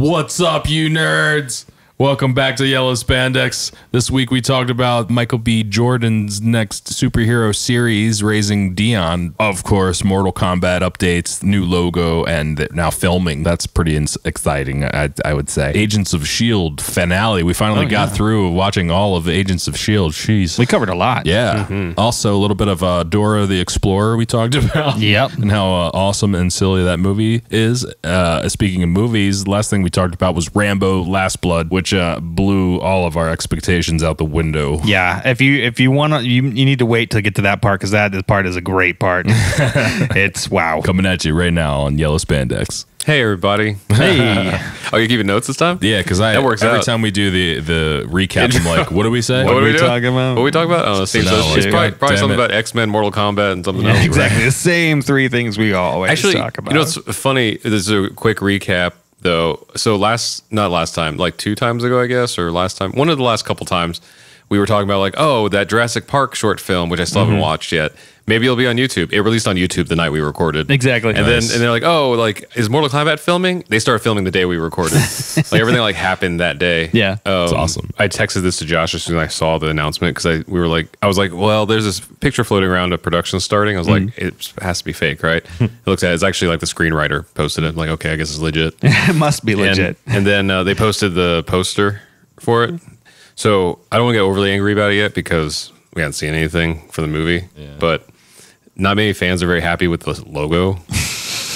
What's up, you nerds? Welcome back to Yellow Spandex. This week we talked about Michael B. Jordan's next superhero series, Raising Dion. Of course, Mortal Kombat updates, new logo, and now filming. That's pretty ins- exciting, I, I would say. Agents of S.H.I.E.L.D. finale. We finally Oh, got through watching all of Agents of S.H.I.E.L.D. Jeez. We covered a lot. Yeah. Also, a little bit of uh, Dora the Explorer we talked about. Yep. And how uh, awesome and silly that movie is. Uh, speaking of movies, the last thing we talked about was Rambo Last Blood, which uh, blew all of our expectations out the window. Yeah, if you if you want to, you, you need to wait to get to that part because that part is a great part. it's wow. Coming at you right now on Yellow Spandex. Hey everybody! Hey, Oh, you keeping notes this time? Yeah, because I That works every out. time we do the the recap, I'm like, what do we say? What, are we we talking about? What are we talking about? Oh, same No, stuff. It's probably, probably something it. about X Men, Mortal Kombat, and something Yeah, else. exactly the same three things we always Actually, talk about. you know what's funny? This is a quick recap though. So last, not last time, like two times ago, I guess, or last time, one of the last couple times, we were talking about like, oh, that Jurassic Park short film, which I still Mm-hmm. haven't watched yet. Maybe it'll be on YouTube. It released on YouTube the night we recorded. Exactly. And Nice. then and they're like, oh, like is Mortal Kombat filming? They started filming the day we recorded. like everything like happened that day. Yeah. Um, That's awesome. I texted this to Josh as soon as I saw the announcement because I we were like I was like, well, there's this picture floating around of production starting. I was like, it has to be fake, right? it looks at it, it's actually like the screenwriter posted it. I'm like, okay, I guess it's legit. it must be legit. And, and then uh, they posted the poster for it. So I don't want to get overly angry about it yet because we haven't seen anything for the movie. But not many fans are very happy with the logo.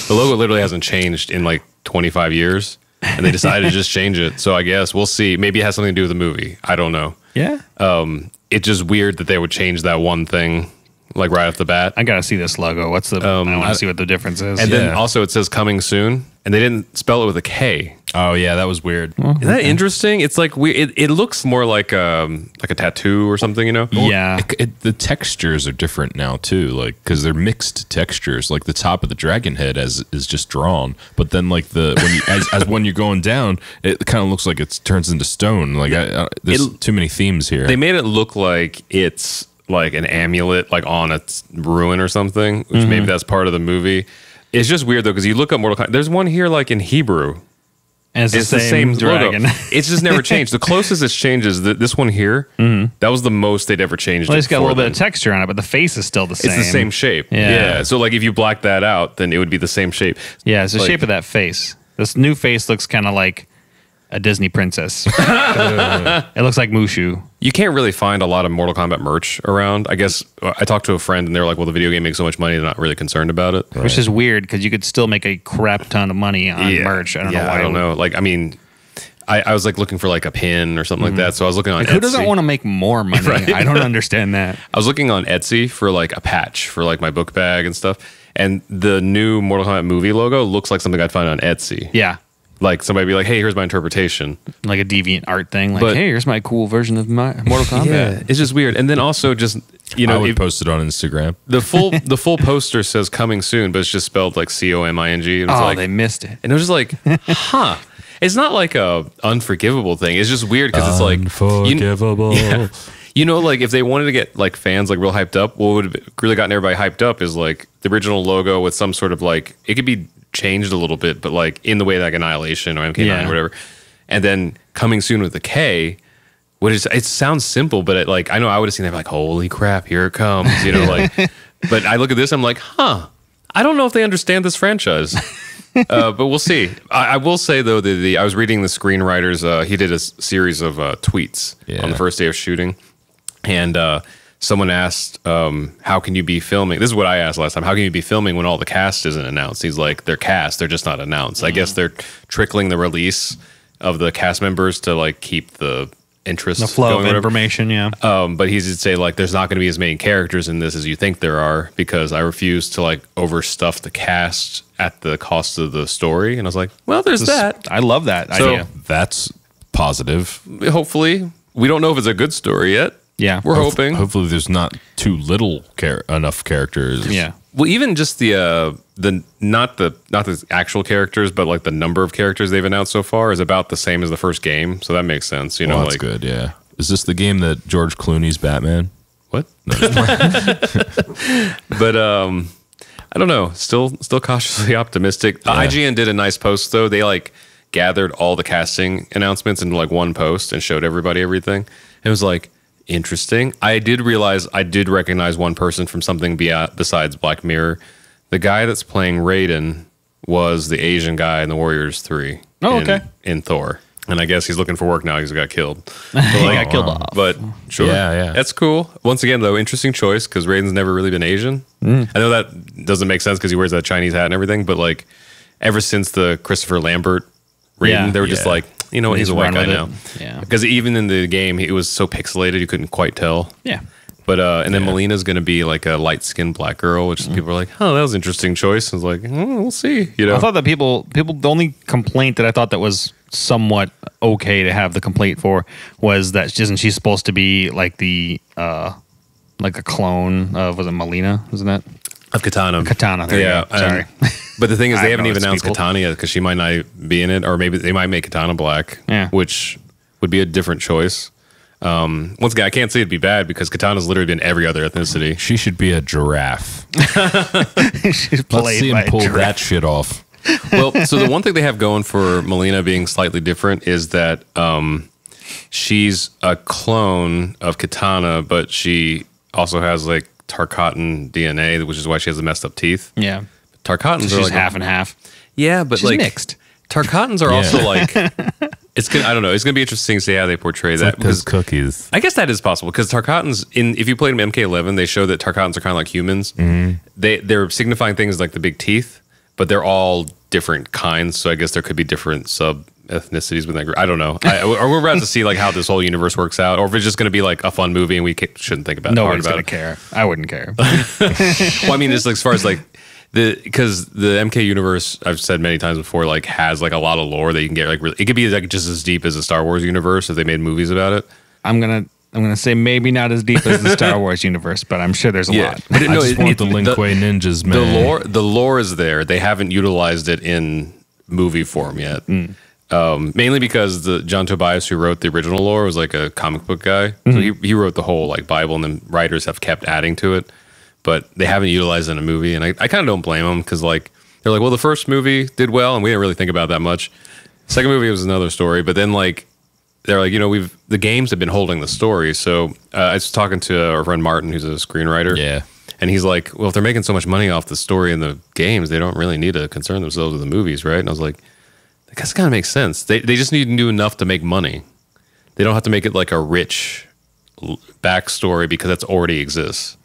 the logo literally hasn't changed in like 25 years, and they decided to just change it. So I guess we'll see. Maybe it has something to do with the movie. I don't know. yeah, Um, it's just weird that they would change that one thing like right off the bat. I gotta see this logo. What's the? I want to see what the difference is. And then also it says coming soon, and they didn't spell it with a K. Oh yeah, that was weird. Isn't that interesting? It's like we. It, it looks more like um like a tattoo or something, you know? yeah, It- it- the textures are different now too, like because they're mixed textures. Like the top of the dragon head as is just drawn, but then like the when you, as, as when you're going down, it kind of looks like it turns into stone. Like I, I, there's It- too many themes here. They made it look like it's like an amulet, like on its ruin or something, which maybe that's part of the movie. It's just weird though because you look up Mortal Kombat. There's one here like in Hebrew. And it's, It's the same, dragon. logo. It's just never changed. The closest it's changed is th- this one here. Mm-hmm. That was the most they'd ever changed. well, it it's got a little bit of texture on it, but the face is still the same. It's the same shape. Yeah. Yeah. So like if you black that out, then it would be the same shape. Yeah, it's the Like- shape of that face. This new face looks kind of like a Disney princess. it looks like Mushu. You can't really find a lot of Mortal Kombat merch around. I guess uh, I talked to a friend and they were like, "Well, the video game makes so much money, they're not really concerned about it." which is weird because you could still make a crap ton of money on merch. I don't yeah, know why. I don't know. Like, I mean, I, I was like looking for like a pin or something like that. So I was looking on Like, who doesn't want to make more money? Right. I don't understand that. I was looking on Etsy for like a patch for like my book bag and stuff. And the new Mortal Kombat movie logo looks like something I'd find on Etsy. Yeah, Like somebody be like, "Hey, here's my interpretation." like a deviant art thing. Like, But- hey, here's my cool version of my Mortal Kombat. yeah, it's just weird. And then also just you know, I know, would if- post it on Instagram. the full the full poster says coming soon, but it's just spelled like C O M I N G. And it's Oh, like, they missed it. And it was just like, huh. It's not like a unforgivable thing. It's just weird because it's like you, Unforgivable. yeah. you know, like if they wanted to get like fans like real hyped up, what would have really gotten everybody hyped up is like the original logo with some sort of like it could be changed a little bit, but like in the way like Annihilation or MK9 Yeah. or whatever, and then coming soon with the K. which is it sounds simple, but it, like I know I would have seen that like holy crap, here it comes, you know, like. but I look at this, I'm like, huh. I don't know if they understand this franchise. uh, but we'll see. I, I will say though that the I was reading the screenwriters. Uh, he did a series of uh, tweets Yeah. on the first day of shooting, and uh, someone asked, um, "How can you be filming?" This is what I asked last time. How can you be filming when all the cast isn't announced? He's like, "They're cast. They're just not announced." I guess Mm. they're trickling the release of the cast members to like keep the interest The flow going, of information. Yeah. Um, but he did say like, there's not going to be as many characters in this as you think there are because I refuse to like overstuff the cast at the cost of the story. And I was like, well, there's that. I love that So- idea. That's positive. Hopefully, we don't know if it's a good story yet. Yeah. we're Hof- hoping. Hopefully, there's not too little char- enough characters. Yeah. Well, even just the uh, the not the not the actual characters, but like the number of characters they've announced so far is about the same as the first game. So that makes sense. You Well, know, that's like good. Yeah. Is this the game that George Clooney's Batman? what? but um, I don't know. Still, still cautiously optimistic. Yeah. IGN did a nice post though. They like gathered all the casting announcements into like one post and showed everybody everything. It was like interesting. I did realize I did recognize one person from something besides Black Mirror. The guy that's playing Raiden was the Asian guy in the Warriors Three. Oh, in- okay. In Thor, and I guess he's looking for work now. He's got killed. He got killed off. But sure, Yeah, yeah. that's cool. Once again, though, interesting choice because Raiden's never really been Asian. Mm. I know that doesn't make sense because he wears that Chinese hat and everything, but like ever since the Christopher Lambert Raiden, Yeah. they were just like, you know what, he's, a white guy it. now. Yeah. Because even in the game, it was so pixelated you couldn't quite tell. yeah. But uh, and then Mileena's going to be like a light skinned black girl, which Mm. people are like, oh, that was an interesting choice. I was like, "Hmm, we'll see. You know, I thought that people people the only complaint that I thought that was somewhat okay to have the complaint for was that isn't she supposed to be like the uh like a clone of was it Mileena? Isn't that of Katana. Katana? There yeah, you. Sorry. and- but the thing is, they haven't even announced people. Katana yet because she might not be in it, or maybe they might make Katana black, Yeah. which would be a different choice. Um, once again, I can't say it'd be bad because Katana's literally been every other ethnicity. She should be a giraffe. She's Let's see him pull that shit off. well, so the one thing they have going for Mileena being slightly different is that um, she's a clone of Katana, but she also has like Tarkatan DNA, which is why she has the messed up teeth. Yeah. Tarkatans She's are like half and half. Yeah, but She's like mixed. Tarkatans are also like it's gonna. I don't know. It's gonna be interesting to see how they portray that Like those because cookies. I guess that is possible because Tarkatans in if you played them MK11, they show that Tarkatans are kind of like humans. Mm-hmm. They they're signifying things like the big teeth, but they're all different kinds. So I guess there could be different sub ethnicities within that group. I don't know. I, or we're about to see like how this whole universe works out, or if it's just going to be like a fun movie and we shouldn't think about Nobody's about gonna it. care. I wouldn't care. Well, I mean, just like, as far as like the because the MK universe, I've said many times before, like has like a lot of lore that you can get. Like, really, it could be like just as deep as the Star Wars universe if they made movies about it. I'm gonna I'm gonna say maybe not as deep as the Star Wars universe, but I'm sure there's a lot. but it, I no, just it- want it- the Lin Kuei ninjas, The lore, the lore is there. They haven't utilized it in movie form yet. Mm. Um, mainly because the John Tobias who wrote the original lore was like a comic book guy, so he he wrote the whole like Bible, and then writers have kept adding to it, but they haven't utilized it in a movie, and I, I kind of don't blame them because like they're like, well, the first movie did well, and we didn't really think about that much. Second movie was another story, but then like they're like, you know, we've the games have been holding the story. So uh, I was talking to our friend Martin, who's a screenwriter. Yeah. And he's like, well, if they're making so much money off the story in the games, they don't really need to concern themselves with the movies, right? And I was like, that guess kind of makes sense. They they just need to do enough to make money. They don't have to make it like a rich backstory because that's already exists.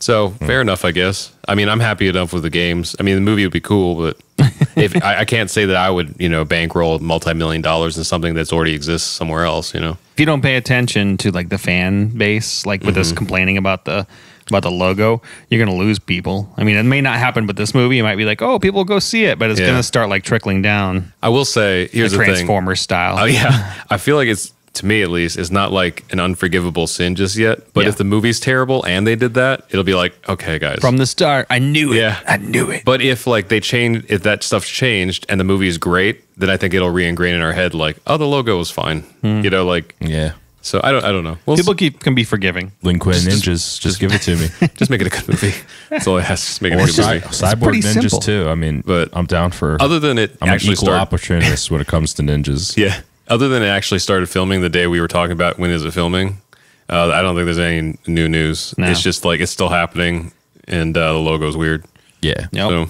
So fair enough, I guess. I mean, I'm happy enough with the games. I mean, the movie would be cool, but if I, I can't say that I would, you know, bankroll multi-million dollars in something that's already exists somewhere else, you know. if you don't pay attention to like the fan base, like with Mm-hmm. us complaining about the about the logo, you're gonna lose people. I mean, it may not happen with this movie. It might be like, oh, people will go see it, but it's Yeah. gonna start like trickling down, I will say, here's the the thing. Transformers style. Oh yeah, I feel like it's to me at least it's not like an unforgivable sin just yet. But Yeah. if the movie's terrible and they did that, it'll be like okay, guys. From the start, I knew it. Yeah. I knew it. but if like they change, if that stuff's changed and the movie is great, then I think it'll re-ingrain in our head like, oh, the logo was fine. Hmm. You know, like Yeah. So. I don't. I don't know. We'll People keep, can be forgiving. Lin Kuei Just- just- ninjas, just, give it to me. just make it a good movie. That's all it has. Just make it or a good cy- movie. cyborg pretty ninjas simple. too. I mean, But I'm down for. Other than it I'm an actually equal start, opportunist when it comes to ninjas. Yeah. Other than it actually started filming the day we were talking about when is it filming, uh, I don't think there's any new news. No. It's just like it's still happening, and uh, the logo's weird. Yeah. Yep. So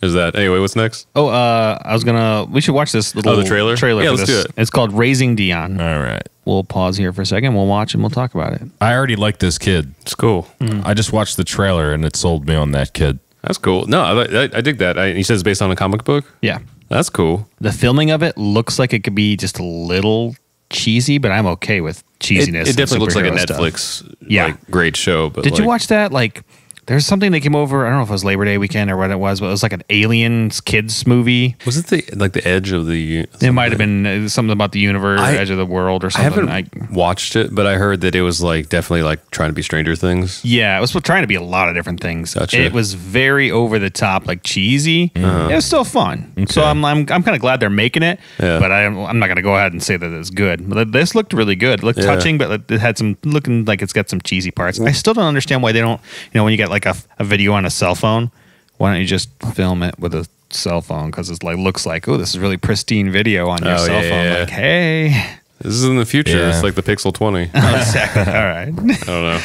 there's that. Anyway, what's next? Oh, uh, I was gonna. We should watch this little Oh, the trailer? Trailer. Yeah, for let's this. do it. It's called Raising Dion. All right. We'll pause here for a second. We'll watch and we'll talk about it. I already like this kid. It's cool. Mm. I just watched the trailer and it sold me on that kid. That's cool. No, I, I, I dig that. I, you said it's based on a comic book. Yeah. That's cool. The filming of it looks like it could be just a little cheesy, but I'm okay with cheesiness. it and definitely looks like a superhero stuff. Netflix, Yeah. like, great show. But Did you watch that? Like, there's something that came over. I don't know if it was Labor Day weekend or what it was, but it was like an aliens kids movie. Was it the like the edge of the? It might have been uh, something about the universe, I- edge of the world, or something. I something. haven't I, watched it, but I heard that it was like definitely like trying to be Stranger Things. yeah, it was trying to be a lot of different things. Gotcha. Uh-huh. It was very over the top, like cheesy. It was still fun. So I'm I'm, I'm kind of glad they're making it. Yeah. But I'm I'm not gonna go ahead and say that it's good. But this looked really good. It looked Yeah. touching, but it had some looking like it's got some cheesy parts. I still don't understand why they don't. You know, when you get like a, a video on a cell phone, why don't you just film it with a cell phone because it like looks like oh this is really pristine video on your Oh, cell yeah, phone. yeah. Like hey, This is in the future. Yeah. It's like the Pixel 20. exactly. All right. I don't know.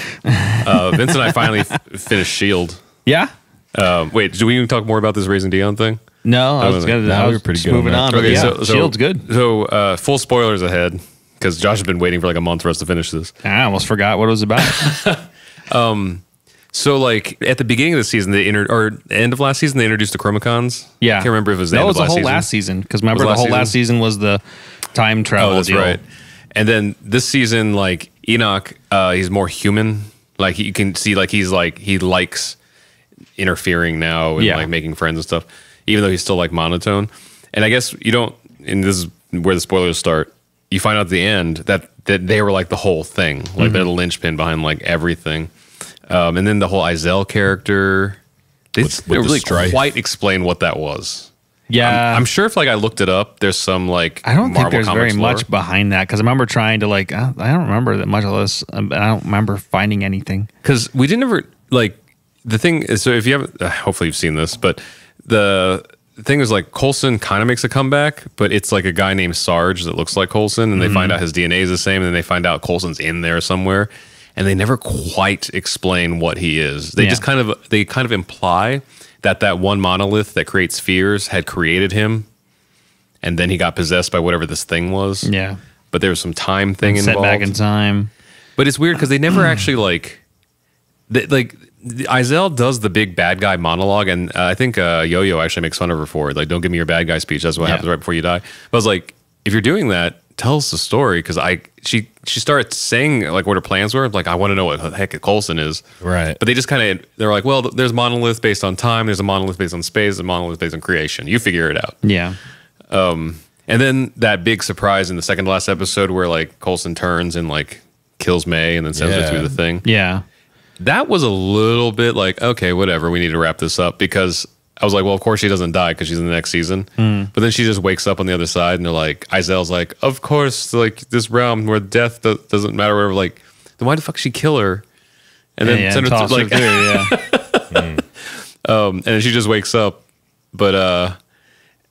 Uh, Vince and I finally f- finished Shield. yeah. Um, wait, do we even talk more about this Raising Dion thing? No, I was wasn't- gonna. no, I we was were pretty just good on moving that. on. but Okay, yeah, so, so Shield's good. So, uh, full spoilers ahead because Josh has been waiting for like a month for us to finish this. I almost forgot what it was about. So, like at the beginning of the season, they inter- or end of last season, they introduced the Chronicoms. Yeah, I can't remember if it was the end was of the whole season. last season because remember the last whole last season was the time travel Oh, that's deal. right. And then this season, like Enoch, uh, he's more human. Like you can see, like he's like he likes interfering now and Yeah. like making friends and stuff, even though he's still like monotone. And I guess you don't. And this is where the spoilers start. You find out at the end that that they were like the whole thing, like they're the linchpin behind like everything. Um, and then the whole Izel character, they With- they with really strife. quite explain what that was. Yeah, I'm, I'm sure if like I looked it up, there's some like I don't think there's very lore. much behind that because I remember trying to like I I don't remember that much of this. um, I don't remember finding anything. because we didn't ever like the thing is so if you haven't uh, hopefully you've seen this but the thing is like coulson kind of makes a comeback but it's like a guy named sarge that looks like coulson and they find out his dna is the same and then they find out coulson's in there somewhere and they never quite explain what he is they Yeah. just kind of they kind of imply that that one monolith that creates fears had created him and then he got possessed by whatever this thing was Yeah, but there was some time thing set involved back in time. but it's weird because they never actually like, they, like Izel does the big bad guy monologue, and uh, I think uh, Yo Yo actually makes fun of her for it. Like, don't give me your bad guy speech. That's what Yeah. happens right before you die. But I was like, if you're doing that, tell us the story because I she she starts saying like what her plans were. Like, I want to know what the heck Coulson is. Right. But they just kind of they're like, well, there's a monolith based on time. There's a monolith based on space. There's a monolith based on creation. You figure it out. Yeah, um, And then that big surprise in the second to last episode where like Coulson turns and like kills May and then sends her Yeah. through the thing. yeah, That was a little bit like, okay, whatever, we need to wrap this up because I was like, well, of course she doesn't die because she's in the next season. But then she just wakes up on the other side and they're like, Izel's like, of course, like this realm where death do- doesn't matter, whatever. Like, then why the fuck she kill her? And then yeah, send and her toss through, her like, through, yeah. um, and then she just wakes up. But uh,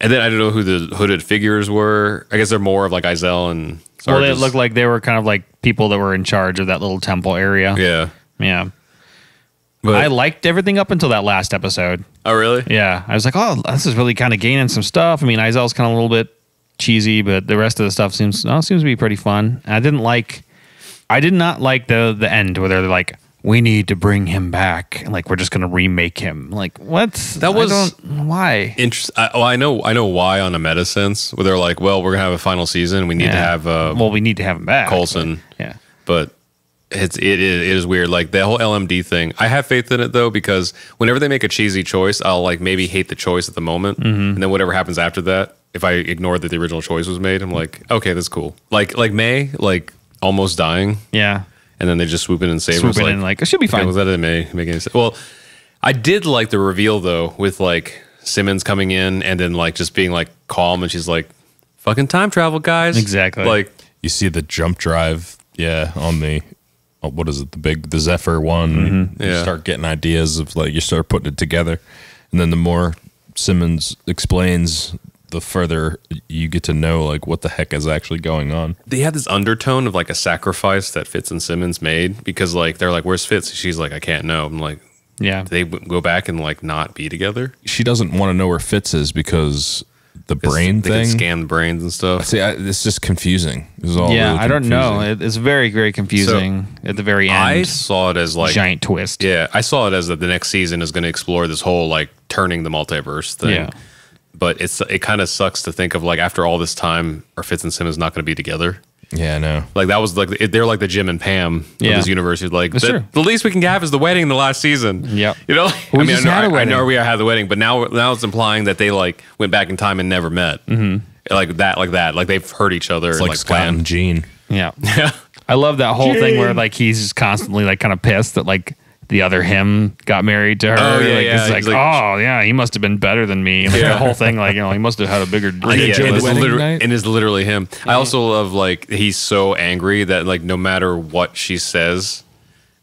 and then I don't know who the hooded figures were. I guess they're more of like Izel and. well, they Sarge's- looked like they were kind of like people that were in charge of that little temple area. Yeah. yeah. But, I liked everything up until that last episode. Oh really? Yeah, I was like, oh, this is really kind of gaining some stuff. I mean, Izel's kind of a little bit cheesy, but the rest of the stuff seems oh, seems to be pretty fun. I didn't like, I did not like the the end where they're like, we need to bring him back, and like we're just gonna remake him. Like what? That was- why. Interest. I, I know. I know why on a meta sense where they're like, well, we're gonna have a final season. We need to have uh, well, we need to have him back. Coulson. Yeah. but it's it is, it is weird. Like the whole LMD thing. I have faith in it though because whenever they make a cheesy choice, I'll like maybe hate the choice at the moment, Mm-hmm. and then whatever happens after that, if I ignore that the original choice was made, I'm like, okay, that's cool. Like like May, like almost dying, Yeah. and then they just swoop in and save her. Swoop It's in like, and like it should be Okay, fine. was that in May? Making any sense? Well, I did like the reveal though, with like Simmons coming in and then like just being like calm, and she's like, "Fucking time travel, guys." Exactly. Like, you see the jump drive, yeah, on the oh, what is it, the big the Zephyr one. Mm-hmm. You Yeah. start getting ideas of like you start putting it together, and then the more Simmons explains, the further you get to know like what the heck is actually going on. they had this undertone of like a sacrifice that Fitz and Simmons made because like they're like, "Where's Fitz?" She's like, "I can't know." I'm like, yeah. they go back and like not be together. She doesn't want to know where Fitz is because the brain they thing. can scan the brains and stuff. See, I, it's just confusing. It's all yeah, really I don't know. It, it's very, very confusing at the very end. I saw it as like giant twist. Yeah, I saw it as that the next season is going to explore this whole like turning the multiverse thing. Yeah. But it's it kind of sucks to think of like after all this time, are Fitz and Simmons not going to be together? Yeah, I know. Like that was like they're like the Jim and Pam Yeah. of this universe. Who's like the, the least we can have is the wedding in the last season. Yeah, you know. We I mean, just I know, had a I- I wedding. know we had the wedding, but now now it's implying that they like went back in time and never met. Mm-hmm. Like that, like that, like they've hurt each other. It's and, like, Scott planned. and Gene. Yeah. Yeah. I love that whole thing where like he's just constantly like kind of pissed that like the other him got married to her. Oh, yeah, like, yeah. It's like, He's like- oh yeah, he must have been better than me. Like Yeah. the whole thing, like you know, he must have had a bigger. Uh, yeah, enjoy and the it's, literally, and it's literally him. I also love like he's so angry that like no matter what she says,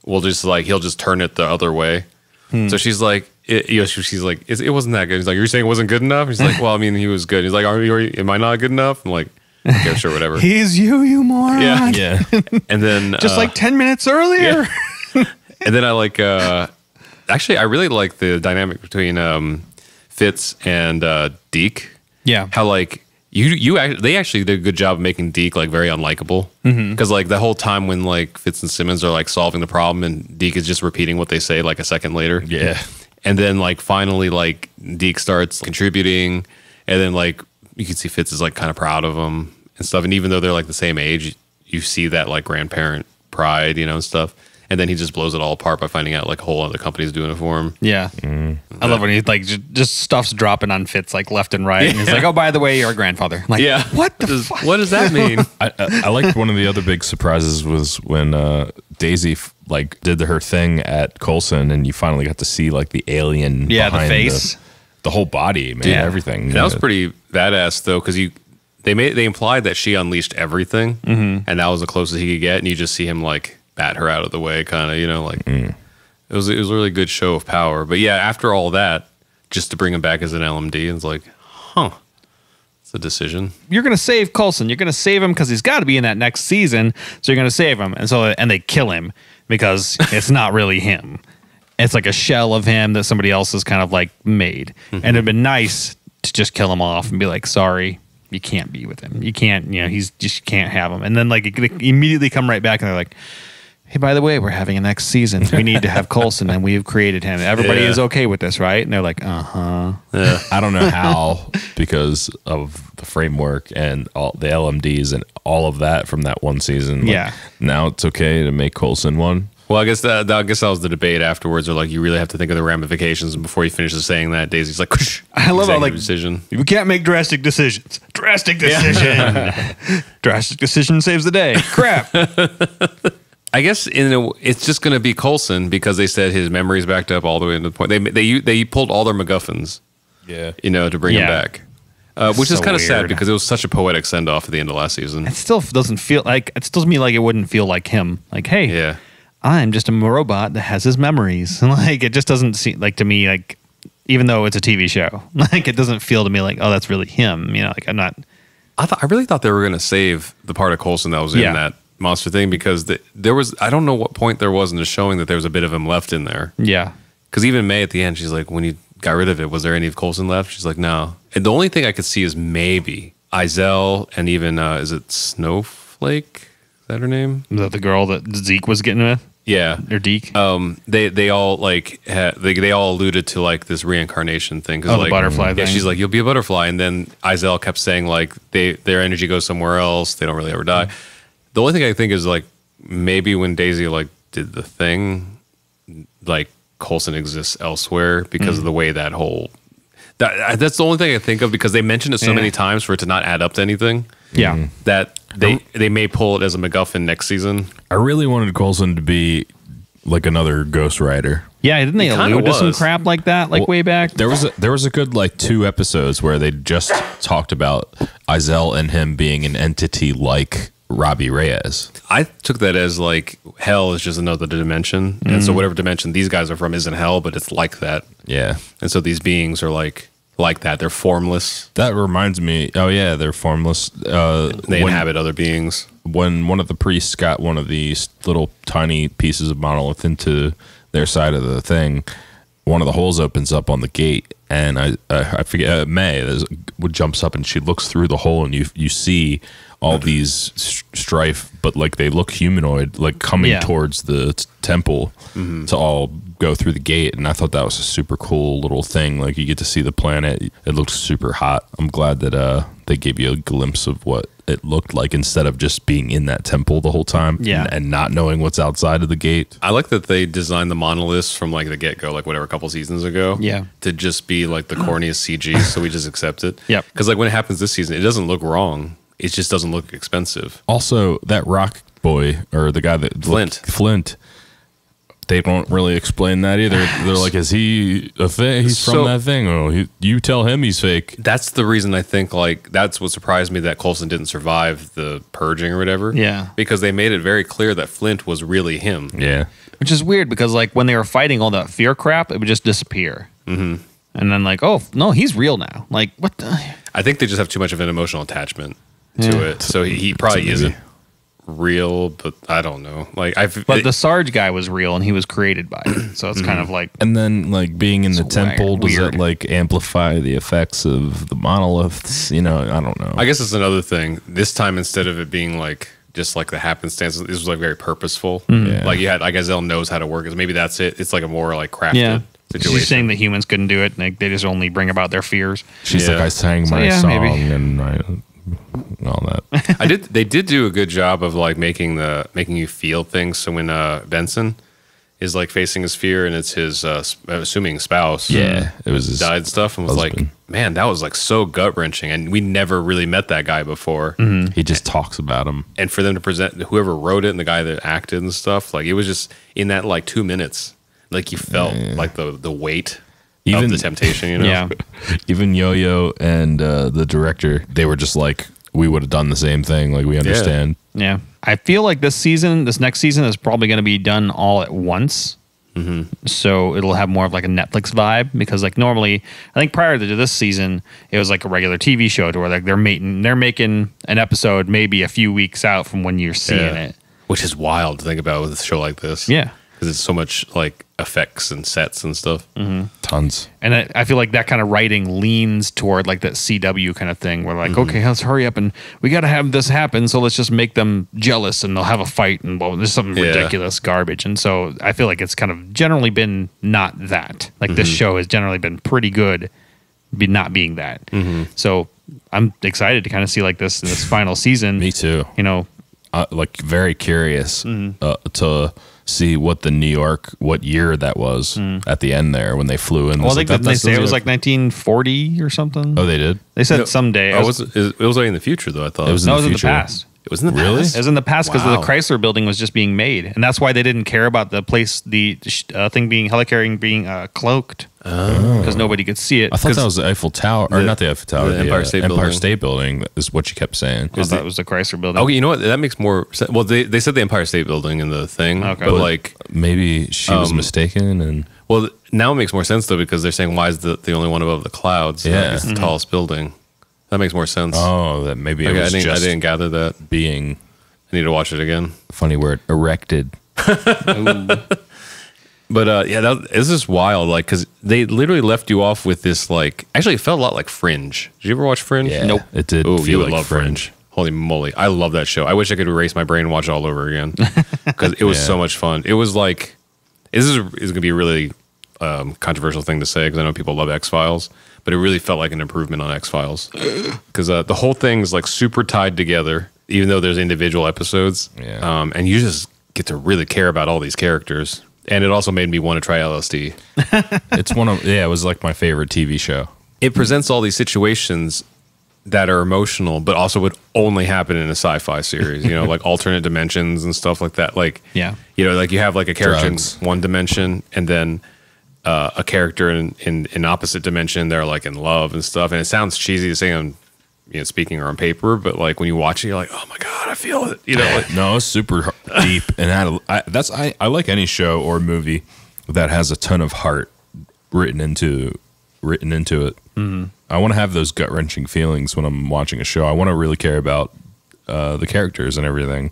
we'll just like he'll just turn it the other way. Hmm. So she's like, it, you know, she, she's like, it, it wasn't that good. He's like, you're saying it wasn't good enough? He's like, well, I mean, he was good. He's like, are you, are you, am I not good enough? I'm like, okay, sure, whatever. He's you, you moron. Yeah. Yeah. and then Just uh, like 10 minutes earlier. And then I like uh actually I really like the dynamic between um Fitz and uh Deke. Yeah. How like you you act- they actually did a good job of making Deke like very unlikable because like the whole time when like Fitz and Simmons are like solving the problem and Deke is just repeating what they say like a second later. Yeah. And then like finally like Deke starts contributing and then like you can see Fitz is like kind of proud of him and stuff. And even though they're like the same age, you see that like grandparent pride, you know, and stuff. And then he just blows it all apart by finding out like a whole other company's doing it for him. Yeah. I love when he like just, just stuff's dropping on Fitz like left and right. And he's like, oh, by the way, you're a grandfather. Like, yeah, What the does, what does that mean? I, I, I liked one of the other big surprises was when uh, Daisy like did her thing at Coulson, and you finally got to see like the alien. Yeah, the face. the, whole body, man, Yeah. everything. that was Uh, pretty badass though, because you they made they implied that she unleashed everything, and that was the closest he could get, and you just see him like bat her out of the way, kind of, you know, like mm. it was it was a really good show of power. But yeah, after all that, just to bring him back as an LMD, it's like, huh, it's a decision. You're going to save Coulson. You're going to save him because he's got to be in that next season. So you're going to save him. And so, and they kill him because it's not really him. It's like a shell of him that somebody else has kind of like made. And mm-hmm. it'd been nice to just kill him off and be like, sorry, you can't be with him. You can't, you know, he's just you can't have him. And then like it could immediately come right back and they're like, hey, by the way, we're having a next season. We need to have Coulson and we've created him. Everybody Yeah. is okay with this, right? And they're like, uh huh. Yeah. I don't know how because of the framework and all the LMDs and all of that from that one season. like, Yeah. now it's okay to make Coulson one. Well, I guess that, that I guess that was the debate afterwards. Or like, you really have to think of the ramifications. And before he finishes saying that, Daisy's like, I love how executive like decision. We can't make drastic decisions. Drastic decision. drastic decision saves the day. Crap. I guess in a, it's just going to be Coulson because they said his memory's backed up all the way to the point. They they they pulled all their MacGuffins, Yeah. you know, to bring him back, uh, which is kind of sad because it was such a poetic send off at the end of last season. it still doesn't feel like it still to me like it wouldn't feel like him. Like, hey, Yeah, I'm just a robot that has his memories. And like it just doesn't seem like to me like even though it's a TV show, like it doesn't feel to me like, oh, that's really him. You know, like I'm not I thought I really thought they were going to save the part of Coulson that was in Yeah. that monster thing because the, there was I don't know what point there was in the showing that there was a bit of him left in there. yeah. Because even May at the end, she's like, when you got rid of it, was there any of Coulson left? She's like, no. And the only thing I could see is maybe Izel and even uh, is it Snowflake? Is that her name? Is that the girl that Zeke was getting with? Yeah. Or Deke? Um, they they all like ha- they they all alluded to like this reincarnation thing. 'cause, Oh, the like, butterfly Yeah, thing. she's like, you'll be a butterfly, and then Izel kept saying like they their energy goes somewhere else. They don't really ever die. The only thing I think is like maybe when Daisy like did the thing, like Coulson exists elsewhere because of Mm. the way that whole. That, that's the only thing I think of because they mentioned it so Yeah. many times for it to not add up to anything. yeah. That they they may pull it as a MacGuffin next season. I really wanted Coulson to be like another Ghost Rider. Yeah, didn't they It allude to some crap like that, like Well, way back? There was a, there was a good like two episodes where they just talked about Izel and him being an entity like Robbie Reyes. I took that as like hell is just another dimension, and so whatever dimension these guys are from isn't hell, but it's like that. Yeah. And so these beings are like like that. They're formless. That reminds me. Oh yeah, they're formless. Uh, They when, inhabit other beings. when one of the priests got one of these little tiny pieces of monolith into their side of the thing, one of the holes opens up on the gate, and I I, I forget uh, May what jumps up and she looks through the hole, and you you see all these strife, but like they look humanoid, like coming Yeah. towards the t- temple to all go through the gate, and I thought that was a super cool little thing. Like you get to see the planet; it looks super hot. I'm glad that uh they gave you a glimpse of what it looked like instead of just being in that temple the whole time, Yeah. and, and not knowing what's outside of the gate. I like that they designed the monoliths from like the get go, like whatever, a couple seasons ago. Yeah. To just be like the corniest CG, so we just accept it. Yeah. Because like when it happens this season, it doesn't look wrong. It just doesn't look expensive. Also, that rock boy or the guy that Flint. Flint. They don't really explain that either. They're like, "Is he a thing? He's So- from that thing." Oh, he, you tell him he's fake. That's the reason I think like that's what surprised me that Coulson didn't survive the purging or whatever. Yeah. Because they made it very clear that Flint was really him. Yeah, Which is weird because like when they were fighting all that fear crap, it would just disappear. Mm-hmm. and then like, oh no, he's real now. Like what? the... I think they just have too much of an emotional attachment to Yeah. it. So he, he probably isn't real, but I don't know. Like I, But the Sarge guy was real, and he was created by it. So it's kind of like And then, like being in the temple, does weird. it like amplify the effects of the monoliths? You know, I don't know. I guess it's another thing. This time, instead of it being like just like the happenstance, this was like very purposeful. Mm-hmm. Yeah. Like you had, I like Gazelle knows how to work. Is maybe that's it. It's like a more like crafted yeah. situation. She's saying that humans couldn't do it. Like they just only bring about their fears. She's Yeah. like, I sang So, my yeah, song maybe. and I, all that. I did. They did do a good job of like making the making you feel things. So when uh, Benson is like facing his fear, and it's his uh, assuming spouse, Yeah, it was his, died stuff, and was husband. like, man, that was like so gut wrenching, and we never really met that guy before. Mm-hmm. He just talks about him. And for them to present whoever wrote it and the guy that acted and stuff, like it was just in that like two minutes, like you felt like the the weight Even- of the temptation. You know, Yeah. Even Yo Yo and uh, the director, they were just like, we would have done the same thing. Like we understand. Yeah. I feel like this season, this next season is probably going to be done all at once. So it'll have more of like a Netflix vibe because like normally, I think prior to this season, it was like a regular TV show to where like they're making they're making an episode maybe a few weeks out from when you're seeing Yeah. it. which is wild to think about with a show like this. Yeah. because it's so much like effects and sets and stuff. Tons. And I, I feel like that kind of writing leans toward like that CW kind of thing where like, okay, let's hurry up and we got to have this happen. So let's just make them jealous and they'll have a fight and well, there's some Yeah. ridiculous garbage. And so I feel like it's kind of generally been not that. Like this show has generally been pretty good, be not being that. So I'm excited to kind of see like this in this final season. Me too. You know, Uh, like very curious Mm-hmm. uh, to see what the New York, what year that was at the end there when they flew in. Mm. well, I think like, that that- they that's say it was like 1940 or something. Oh, they did. they said No, someday. Oh, I it was, was it was already in the future though. I thought It was in the it was in the future. past. It was in the Really? past? It was in the past because Wow. the Chrysler building was just being made, and that's why they didn't care about the place, the uh, thing being helicarrier being uh, cloaked, because nobody could see it. Oh. I thought that was the Eiffel Tower, or The- not the Eiffel Tower, the the, Empire uh, State Empire Building. State Building is what you kept saying. I thought it was the Chrysler building. Okay, you know what? That makes more sense. Well, they, they said the Empire State Building in the thing, Okay. but But- like, Maybe she was Um, mistaken, and well, now it makes more sense though because they're saying why is the the only one above the clouds? Yeah. it's the tallest building. That makes more sense. oh, that maybe it Okay, I didn't, I didn't gather that. being I need to watch it again. funny word erected. But uh, yeah, that, this is wild. Like, because they literally left you off with this. Like, actually, it felt a lot like Fringe. Did you ever watch Fringe? Yeah, Nope. It did. Oh, you would like love Fringe. Holy moly, I love that show. I wish I could erase my brain and watch it all over again because it was Yeah. so much fun. It was like this is, is going to be a really um, controversial thing to say because I know people love X Files, but it really felt like an improvement on X Files because uh, the whole thing's like super tied together, even though there's individual episodes. Yeah. Um, and you just get to really care about all these characters. And it also made me want to try LSD. It's one of yeah. It was like my favorite TV show. it presents all these situations that are emotional, but also would only happen in a sci-fi series. You know, like alternate dimensions and stuff like that. Like, Yeah. you know, like you have like a character Drugs. in one dimension, and then uh, a character in, in in opposite dimension. They're like in love and stuff. And it sounds cheesy to say on you know speaking or on paper, but like when you watch it, you're like, oh my god, I feel it. You know, like, No, it's super deep, and had a, I, that's I, I like any show or movie that has a ton of heart written into written into it. Mm-hmm. I want to have those gut wrenching feelings when I'm watching a show. I want to really care about uh, the characters and everything.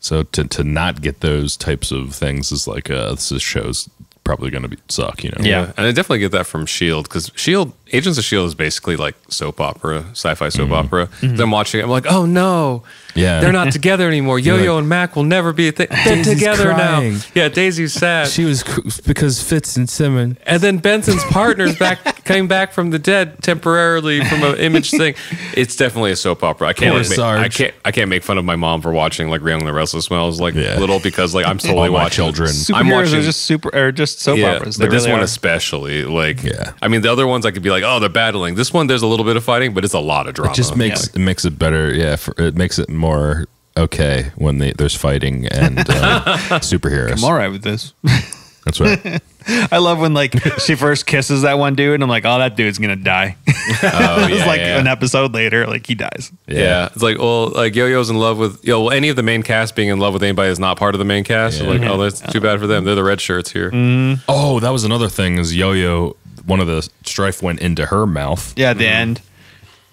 So to to not get those types of things is like uh, this is show's probably going to be suck. You know. Yeah. and I definitely get that from Shield because Shield, Agents of Shield is basically like soap opera, sci-fi soap mm-hmm. opera. Mm-hmm. Then I'm watching it, I'm like, oh no, Yeah. they're not together anymore. Yo Yo like, and Mac will never be a thing. They're Daisy's together crying. now. Yeah, Daisy's sad. She was because Fitz and Simon. and then Benson's partner's back, came back from the dead temporarily from an image thing. It's definitely a soap opera. I can't, like, make, Sarge. I can't, I can't make fun of my mom for watching like Young and the Restless when I was like Yeah. little because like I'm totally watching children. I'm Superheroes watching are just super or just soap yeah, operas. They but this really one are. especially, like, Yeah. I mean, the other ones I could be like, oh, they're battling. This one, there's a little bit of fighting, but it's a lot of drama. It just makes it makes it better. Yeah, for, it makes it more okay when they, there's fighting and uh, superheroes. I'm all right with this. That's right. I love when like she first kisses that one dude, and I'm like, oh, that dude's gonna die. oh, it's yeah, like yeah. an episode later, like he dies. Yeah. it's like well, like Yo-Yo's in love with yo. Well, any of the main cast being in love with anybody that's not part of the main cast, Yeah. like oh, that's too bad for them. They're the red shirts here. Oh, that was another thing. Is Yo Yo one of the strife went into her mouth. Yeah, at the end.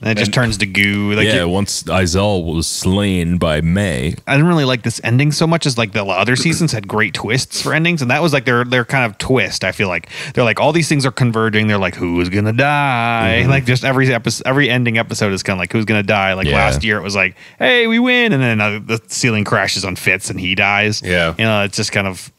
And it just And- turns to goo. Like yeah, you- once Izel was slain by May. I didn't really like this ending so much as like the other seasons had great twists for endings, and that was like their their kind of twist. I feel like they're like all these things are converging. They're like who's gonna die? Like just every episode, every ending episode is kind of like who's gonna die. Like Yeah. last year it was like hey we win, and then uh, the ceiling crashes on Fitz and he dies. Yeah. you know it's just kind of.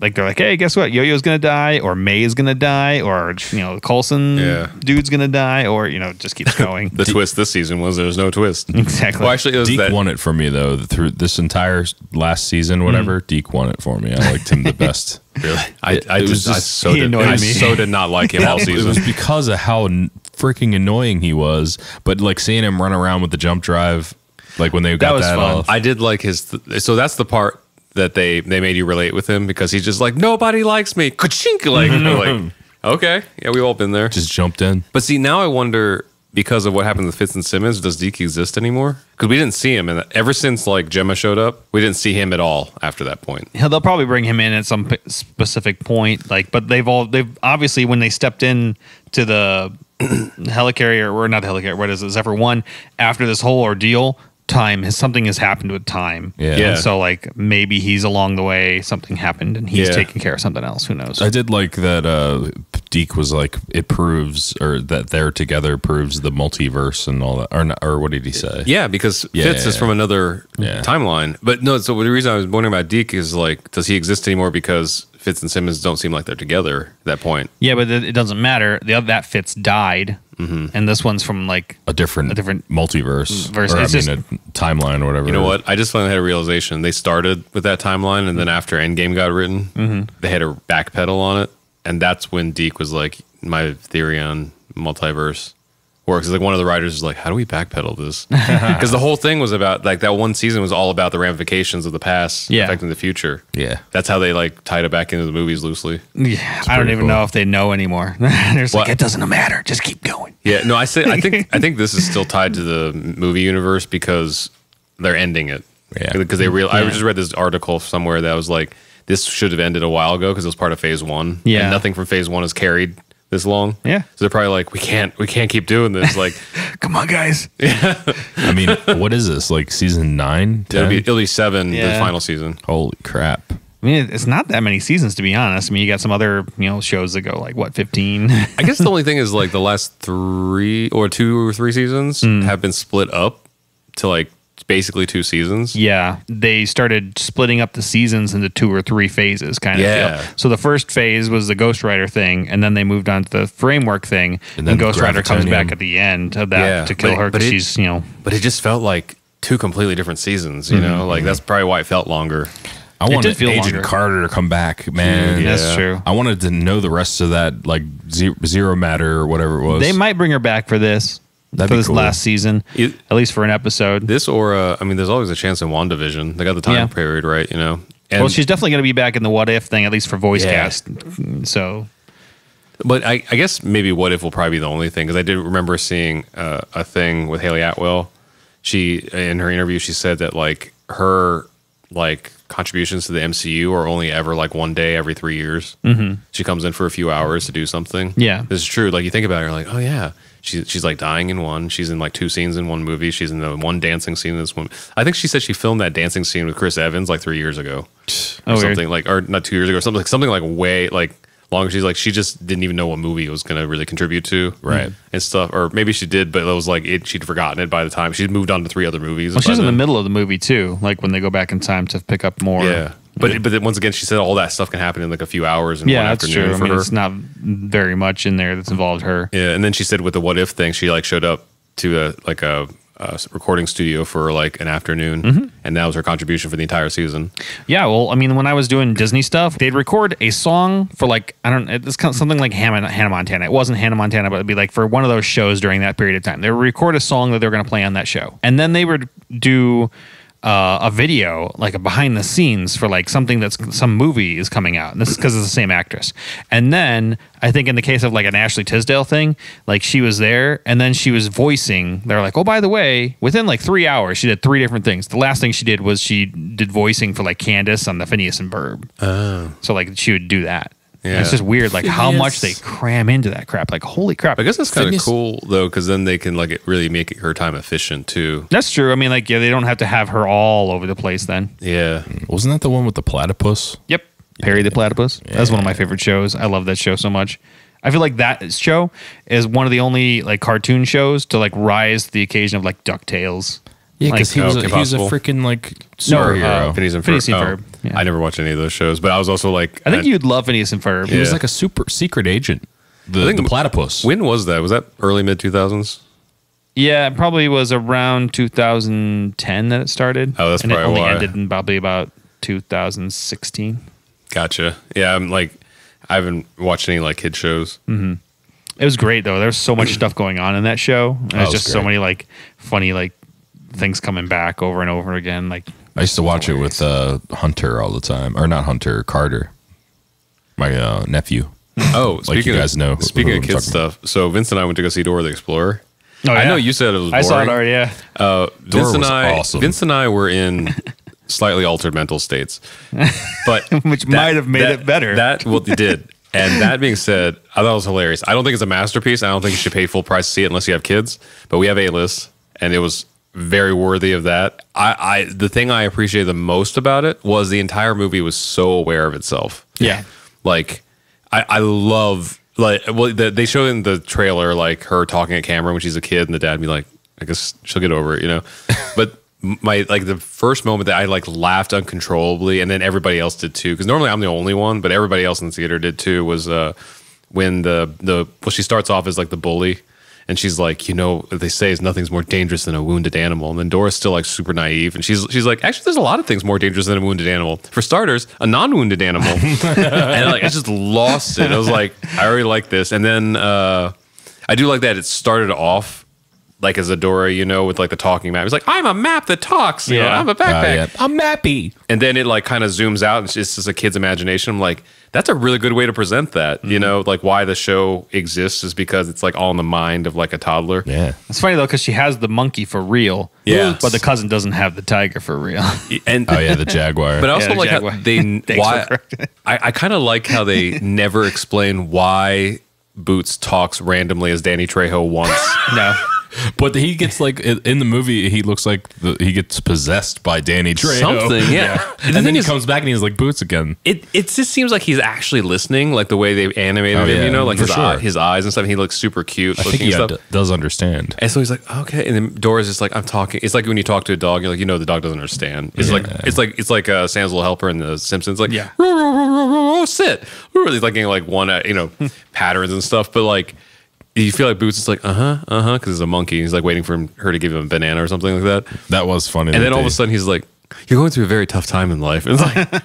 Like they're like, hey, guess what? Yo-Yo's gonna die, or May is gonna die, or you know, Coulson Yeah. dude's gonna die, or you know, just keeps going. The twist this season was there's no twist. exactly. Well, actually, it was Deke that. won it for me though through this entire last season. Whatever mm. Deke won it for me. I liked him the best. Really, I, It- I, it was just, I so he did, annoyed I me. so did not like him all season. it was because of how n- freaking annoying he was. But like seeing him run around with the jump drive, like when they got was that fun. off. I did like his. Th- so that's the part that they they made you relate with him because he's just like nobody likes me. Ka-chink! Like, like okay, yeah, we've all been there. just jumped in. But see, now I wonder because of what happened with Fitz and Simmons, does Deke exist anymore? Because we didn't see him, and ever since like Jemma showed up, we didn't see him at all after that point. He'll- they'll probably bring him in at some p- specific point like but they've all they've obviously when they stepped in to the helicarrier or not the helicarrier what is it zephyr one after this whole ordeal time has something has happened with time Yeah. Yeah. And so like maybe he's along the way something happened and he's Yeah. taking care of something else who knows I did like that. Uh, Deke was like, it proves, or that they're together proves the multiverse and all that, or not, or what did he say? Yeah, because Yeah, Fitz yeah, is from another Yeah. timeline. But no, so the reason I was wondering about Deke is like, does he exist anymore because Fitz and Simmons don't seem like they're together at that point? yeah but it it doesn't matter the other that fits died Mm-hmm. and this one's from like a different, A different multiverse, verse. or I mean, just- a timeline or whatever. You know what? I just finally had a realization. They started with that timeline, and then after Endgame got written, Mm-hmm. they had a backpedal on it, and that's when Deke was like, "My theory on multiverse works." Like one of the writers is like, "How do we backpedal this?" Because the whole thing was about like that one season was all about the ramifications of the past Yeah. affecting the future. Yeah. That's how they like tied it back into the movies loosely. yeah, I don't even cool. know if they know anymore they're just like it doesn't matter just keep going Yeah, no, I say I think I think this is still tied to the movie universe because they're ending it. Yeah. because they real. I just read this article somewhere that was like this should have ended a while ago because it was part of Phase One. Yeah. and nothing from Phase One is carried this long. Yeah. so they're probably like, we can't, we can't keep doing this. Like, come on guys I mean, what is this? Like season nine? it'll be it'll be seven the final season. Holy crap. I mean, it's not that many seasons to be honest. I mean, you got some other you know shows that go like what fifteen. I guess the only thing is like the last three or two or three seasons Hmm. have been split up to like basically two seasons. yeah, they started splitting up the seasons into two or three phases, kind of. Yeah. Deal. So the first phase was the Ghost Rider thing, and then they moved on to the framework thing, And and then then Ghost Rider comes back at the end of that Yeah, to kill but- her but because it- she's you know but it just felt like two completely different seasons. You know, like mm-hmm. that's probably why it felt longer. I It wanted feel Agent longer. Carter to come back, man. Yeah. that's true. I wanted to know the rest of that, like zero, zero matter or whatever it was. They might bring her back for this That'd for this cool. last season, It- at least for an episode. This or uh, I mean, there's always a chance in WandaVision. They got the time Yeah. period right, you know. And, well, she's definitely going to be back in the What If thing, at least for voice Yeah. cast. So but I, I guess maybe what if will probably be the only thing because I did remember seeing uh, a thing with Hayley Atwell. She in her interview she said that like her like contributions to the MCU are only ever like one day every three years. Mm-hmm. She comes in for a few hours to do something. Yeah. this is true. Like you think about it, you're like, oh yeah. She's, she's like dying in one. She's in like two scenes in one movie. She's in the one dancing scene in this one. I think she said she filmed that dancing scene with Chris Evans like three years ago, Oh, or weird. something like, or not two years ago, something like something like way like longer. She's like she just didn't even know what movie it was going to really contribute to, Right. And stuff, or maybe she did, but it was like it, she'd forgotten it by the time she'd moved on to three other movies. Well, by she's in the middle of the movie too, like when they go back in time to pick up more. Yeah, but but then once again, she said all that stuff can happen in like a few hours. In one yeah, that's afternoon true. I For mean, her. it's not very much in there that's involved her. Yeah, and then she said with the what if thing, she like showed up to a like a, a recording studio for like an afternoon, Mm-hmm. and that was her contribution for the entire season. Yeah, well, I mean, when I was doing Disney stuff, they'd record a song for like I don't, it's kind of something like Hannah, Hannah Montana. It wasn't Hannah Montana, but it'd be like for one of those shows during that period of time. They would record a song that they're going to play on that show, and then they would do. Uh, a video like a behind the scenes for like something that's some movie is coming out. And this is because it's the same actress. And then i think in the case of like an ashley tisdale thing like she was there and then she was voicing. They're like oh by the way within like three hours she did three different things. The last thing she did was she did voicing for like candace on the phineas and Ferb. Oh, So like she would do that. Yeah. It's just weird, like how much they cram into that crap. Like, holy crap! I guess that's kind of cool though, because then they can like really make her time efficient too. That's true. I mean, like, yeah, they don't have to have her all over the place then. Yeah, Wasn't that the one with the platypus? Yep. Perry the Platypus. That's one of my favorite shows. I love that show so much. I feel like that show is one of the only like cartoon shows to like rise to the occasion of like DuckTales. Yeah, Like, because he oh, was a, he was a freaking like No, superhero. uh, Phineas and Ferb. Phineas and Oh, yeah. I never watched any of those shows, but I was also like, I think you'd love Phineas and Ferb. he was like a super secret agent. The, I think the platypus. When was that? Was that early mid two thousands? Yeah, it probably was around 2010 that it started. Oh, that's and it probably only why. ended in probably about 2016. Gotcha. Yeah, I'm like, I haven't watched any like kid shows. It was great though. There's so much stuff going on in that show. There's it just so many like funny like things coming back over and over again. Like I used to watch it with uh, Hunter all the time, or not Hunter, Carter, my uh, nephew. Oh, Like you of- guys know Speaking of kids talking stuff, so Vince and I went to go see Dora the Explorer. Oh, yeah. I know you said it was. Boring. I saw it already. Yeah. Uh, Vince and I, awesome. Vince and I were in slightly altered mental states, but Which might have made it better. That well, it did. And that being said, I thought it was hilarious. I don't think it's a masterpiece. I don't think you should pay full price to see it unless you have kids. But we have a list, and it was very worthy of that. I, I the thing I appreciated the most about it was the entire movie was so aware of itself. Yeah. Like, I, I love like well the, they show in the trailer like her talking at camera when she's a kid, and the dad be like, I guess she'll get over it, you know. but my like the first moment that I like laughed uncontrollably, and then everybody else did too, because normally I'm the only one, but everybody else in the theater did too. Was uh when the the well she starts off as like the bully. And she's like, you know, they say is nothing's more dangerous than a wounded animal. And then Dora's still like super naive, and she's she's like, actually, there's a lot of things more dangerous than a wounded animal. For starters, a non-wounded animal. and like, I just lost it. I was like, I already like this. And then uh, I do like that it started off like as a Dora, you know, with like the talking map. He's like, I'm a map that talks. You know, Yeah. I'm a Uh, backpack. yeah. I'm Mappy. And then it like kind of zooms out and it's just a kid's imagination. I'm like, that's a really good way to present that. You know, like why the show exists is because it's like all in the mind of like a toddler. Yeah. It's funny though because she has the monkey for real. Yeah. But the cousin doesn't have the tiger for real. And Oh yeah, the jaguar. But I also Yeah, the like how they why for correcting it. I, I kind of like how they never explain why Boots talks randomly as Danny Trejo wants. no. But he gets like in the movie, he looks like the, he gets possessed by Danny Trejo. Something, yeah. And, The then he is- comes back and he's like Boots again. It it just seems like he's actually listening, like the way they animated Oh, him. yeah, You know, like for his sure. eye, his eyes and stuff. He looks super cute I think he and uh, does understand. And so he's like, okay. And then Dora's just like, I'm talking. It's like when you talk to a dog, you're like, you know, the dog doesn't understand. It's like, it's like, it's like uh, Sam's little helper in The Simpsons. Like, Yeah. "Row, row, row, row, row, row, sit. He's like getting like one, uh, you know, patterns and stuff. But like, you feel like Boots is like, uh huh, uh huh, because it's a monkey. He's like waiting for him, her to give him a banana or something like that. That was funny. And that then all of a sudden, he's like, you're going through a very tough time in life. It's like,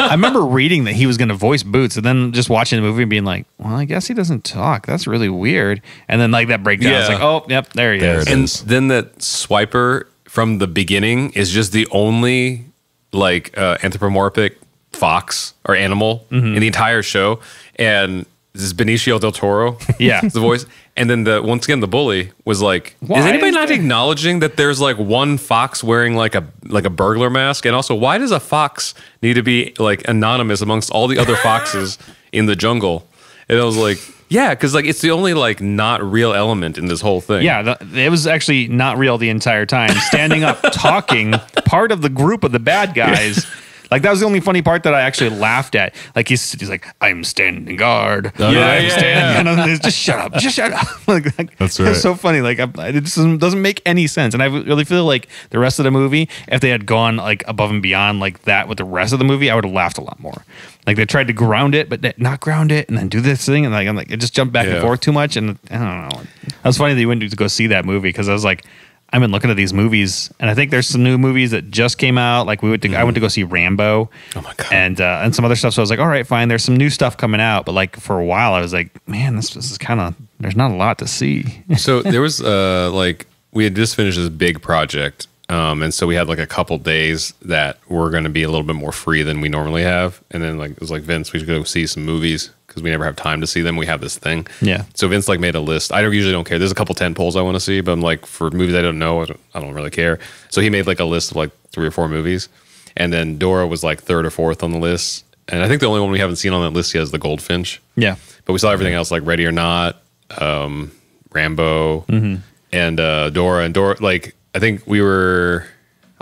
I remember reading that he was going to voice Boots, and then just watching the movie and being like, "Well, I guess he doesn't talk. That's really weird." And then like that breakdown, yeah. it's like, "Oh, yep, there he There is." and is. then that swiper from the beginning is just the only like uh, anthropomorphic fox or animal Mm-hmm. in the entire show and this is Benicio del Toro Yeah. the voice and then the once again the bully was like Why is anybody is not there- acknowledging that there's like one fox wearing like a like a burglar mask and also why does a fox need to be like anonymous amongst all the other foxes in the jungle and I was like yeah because like it's the only like not real element in this whole thing Yeah, the, it was actually not real the entire time. Standing up, talking, part of the group of the bad guys. Like that was the only funny part that I actually laughed at. Like he's, he's like, "I'm standing guard." Oh, I'm yeah, yeah, standing. And I'm just shut up, just shut up. like, like, That's It's right. so funny. Like I, it just doesn't, doesn't make any sense. And I really feel like the rest of the movie, if they had gone like above and beyond like that with the rest of the movie, I would have laughed a lot more. Like they tried to ground it, but not ground it, and then do this thing, and like I'm like it just jumped back and forth too much, and I don't know. It was funny that you went to go see that movie because I was like, I've been looking at these movies, and I think there's some new movies that just came out. Like we went to, I went to go see Rambo. Oh my God. And uh, and some other stuff. So I was like, all right, fine. There's some new stuff coming out, but like for a while, I was like, man, this, this is kind of there's not a lot to see. so there was uh like we had just finished this big project um and so we had like a couple days that were going to be a little bit more free than we normally have and then like it was like vince we should go see some movies because we never have time to see them we have this thing Yeah. so vince like made a list i don't usually don't care there's a couple tent poles i want to see but i'm like for movies i don't know I don't, I don't really care so he made like a list of like three or four movies and then dora was like third or fourth on the list and I think the only one we haven't seen on that list yet is the Goldfinch. Yeah. But we saw everything else like Ready or Not, um, Rambo, Mm-hmm. and uh, Dora. And Dora, like I think we were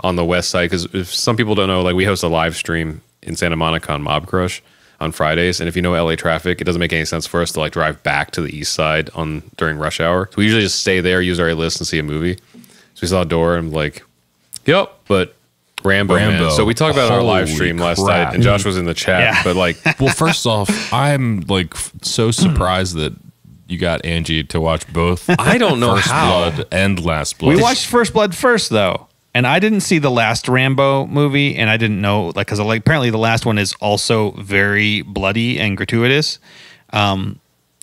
on the west side because if some people don't know, like we host a live stream in Santa Monica on Mobcrush on Fridays, and if you know LA traffic, it doesn't make any sense for us to like drive back to the east side on during rush hour. So we usually just stay there, use our list, and see a movie. So we saw Dora and I'm like, yep, but. Rambo, man. Rambo. So we talked about it on our live Holy stream last crap. night, and Josh was in the chat. Yeah. But like, Well, first off, I'm like f- so surprised that you got Angie to watch both. I don't know First how. Blood and Last Blood. We watched First Blood first, though, and I didn't see the last Rambo movie, and I didn't know like because like apparently the last one is also very bloody and gratuitous. Um,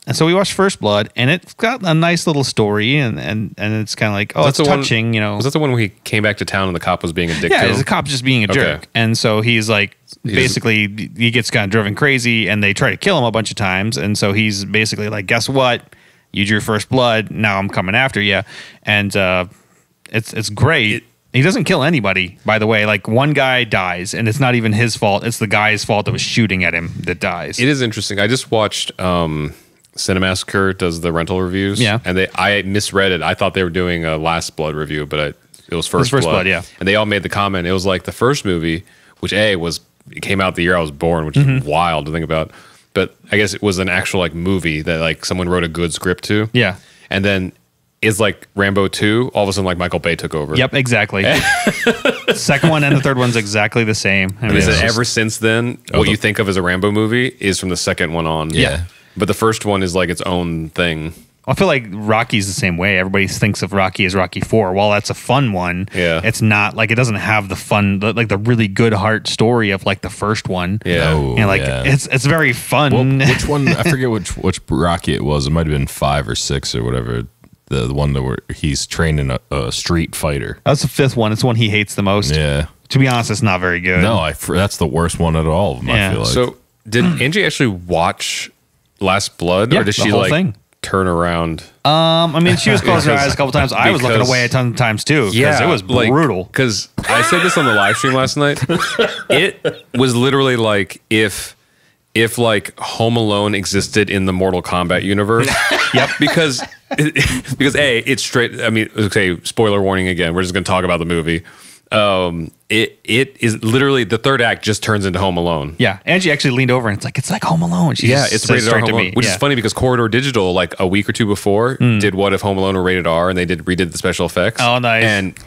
and so we watched First Blood, and it's got a nice little story, and and and it's kind of like oh, That's it's the one- touching, you know. Was that the one where he came back to town and the cop was being a dick yeah, the cop's just being a jerk, Okay. and so he's like He's- basically he gets kind of driven crazy, and they try to kill him a bunch of times, and so he's basically like, guess what? You drew first blood. Now I'm coming after you, and uh, it's it's great. he doesn't kill anybody, by the way. Like one guy dies, and it's not even his fault. It's the guy's fault that was shooting at him that dies. It is interesting. I just watched um, Cinemassacre does the rental reviews. Yeah. and they I misread it. I thought they were doing a Last Blood review, but I, it was First, First Blood. Blood, yeah. and they all made the comment. It was like the first movie, which a was it came out the year I was born, which Mm-hmm. is wild to think about. But I guess it was an actual like movie that like someone wrote a good script to. Yeah. and then is like Rambo two. All of a sudden, like Michael Bay took over. Yep, exactly. Second one and the third one's exactly the same. I mean, they it's just- ever since then, Oh, what the- you think of as a Rambo movie is from the second one on. Yeah. But the first one is like its own thing. I feel like Rocky's the same way. Everybody thinks of Rocky as Rocky Four. While that's a fun one, Yeah. it's not like it doesn't have the fun, the- like the really good heart story of like the first one. Yeah. No. and like yeah. it's it's very fun. Well, which one? I forget which which Rocky it was. It might have been five or six or whatever. The, the one that where he's training a, a street fighter. that's the fifth one. It's the one he hates the most. Yeah. To be honest, it's not very good. No, I that's the worst one at all. Of them, Yeah. I feel like. So did Angie actually watch Last Blood, Yeah, or did she like thing. turn around? Um, I mean, she was closing her eyes a couple times. I was looking because- away a ton of times too. because it was brutal. Because I said this on the live stream last night. it was literally like if if like Home Alone existed in the Mortal Kombat universe. Yep. Because because a it's straight. I mean, okay. Spoiler warning again. We're just going to talk about the movie. Um, it it is literally the third act just turns into Home Alone. Yeah, Angie actually leaned over and it's like it's like Home Alone. She Yeah, it's rated R Home Alone, which Yeah. is funny because Corridor Digital, like a week or two before, did what if Home Alone were rated R, and they did redid the special effects. Oh, nice. And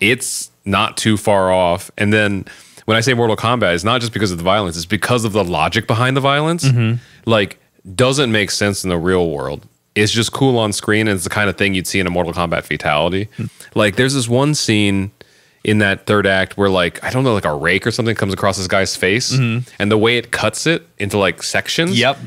it's not too far off. And then when I say Mortal Kombat, it's not just because of the violence; it's because of the logic behind the violence. Mm-hmm. Like, doesn't make sense in the real world. It's just cool on screen, and it's the kind of thing you'd see in a Mortal Kombat fatality. Hmm. Like, there's this one scene in that third act where like I don't know like a rake or something comes across this guy's face and the way it cuts it into like sections Mm-hmm. Yep.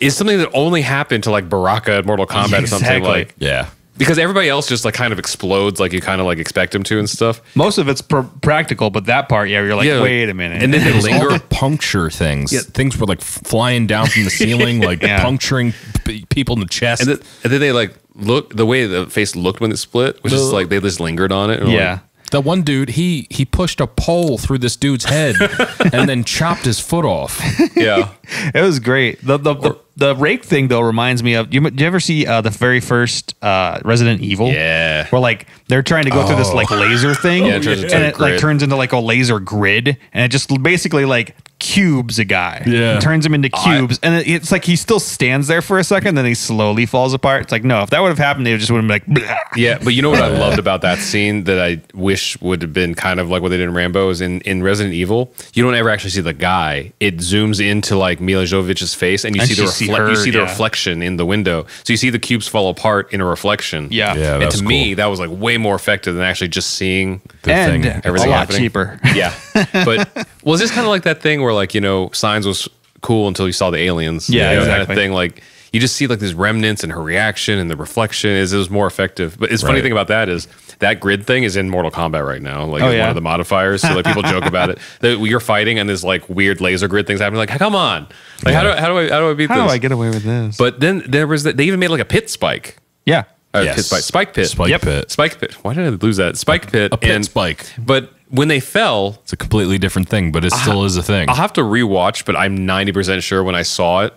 is something that only happened to like Baraka at Mortal Kombat or something like yeah. because everybody else just like kind of explodes like you kind of like expect them to and stuff. Most of it's pr- practical, but that part, yeah, you're like, Yeah, wait a minute. and then they All linger. the puncture things. Things were like flying down from the ceiling, like Yeah. puncturing p- people in the chest. And then, and then they like look the way the face looked when it split was just The- like they just lingered on it. and yeah. like, the one dude, he he pushed a pole through this dude's head and then chopped his foot off. yeah. It was great. The the, the, the rake thing though reminds me of. Do you, do you ever see uh, the very first uh, Resident Evil? Yeah. Where like they're trying to go through this like laser thing, Yeah, it turns into and it like turns into like a laser grid, and it just basically like cubes a guy. Yeah. Turns him into cubes, and it, it's like he still stands there for a second, then he slowly falls apart. It's like no, if that would have happened, they just would have been like, "Bleh." Yeah, but you know what I loved about that scene that I wish would have been kind of like what they did in Rambo is in, in Resident Evil, you don't ever actually see the guy. It zooms into like Milla Jovovich's face and you And see the see refle- her, you see the yeah. reflection in the window. So you see the cubes fall apart in a reflection. Yeah. Yeah, and that's to me, that was like way more effective than actually just seeing The and thing. everything a lot happening. cheaper. Yeah. But was this kind of like that thing where like, you know, Signs was cool until you saw the aliens? Yeah, you know, Kind exactly. of thing. Like you just see like these remnants and her reaction and the reflection is it was more effective. But it's funny thing about that is that grid thing is in Mortal Kombat right now. Like Oh, yeah? one of the modifiers. So like people joke about it. That you're fighting and there's like weird laser grid things happening. Like, come on. Like how do I, how do I how do I beat How this? do I get away with this? but then there was that they even made like a pit spike. yeah, uh, Or Yes. pit spike. Spike pit. Spike Yep. pit. Spike pit. Why did I lose that? Spike pit. A pit and, spike. But when they fell, It's a completely different thing, but it still is a thing. I'll have to rewatch, but I'm 90% sure when I saw it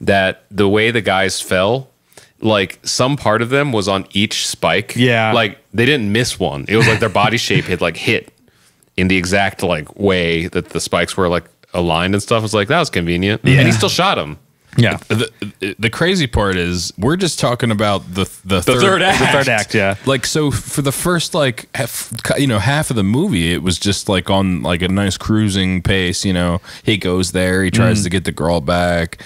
that the way the guys fell, like some part of them was on each spike. Yeah. Like they didn't miss one. It was like their body shape had like hit in the exact like way that the spikes were like aligned and stuff. I was like, that was convenient. Yeah. And he still shot him. Yeah. the, the crazy part is we're just talking about the the, The third act. The third act, yeah. like so for the first like half, you know half of the movie it was just like on like a nice cruising pace you know he goes there he tries Mm. to get the girl back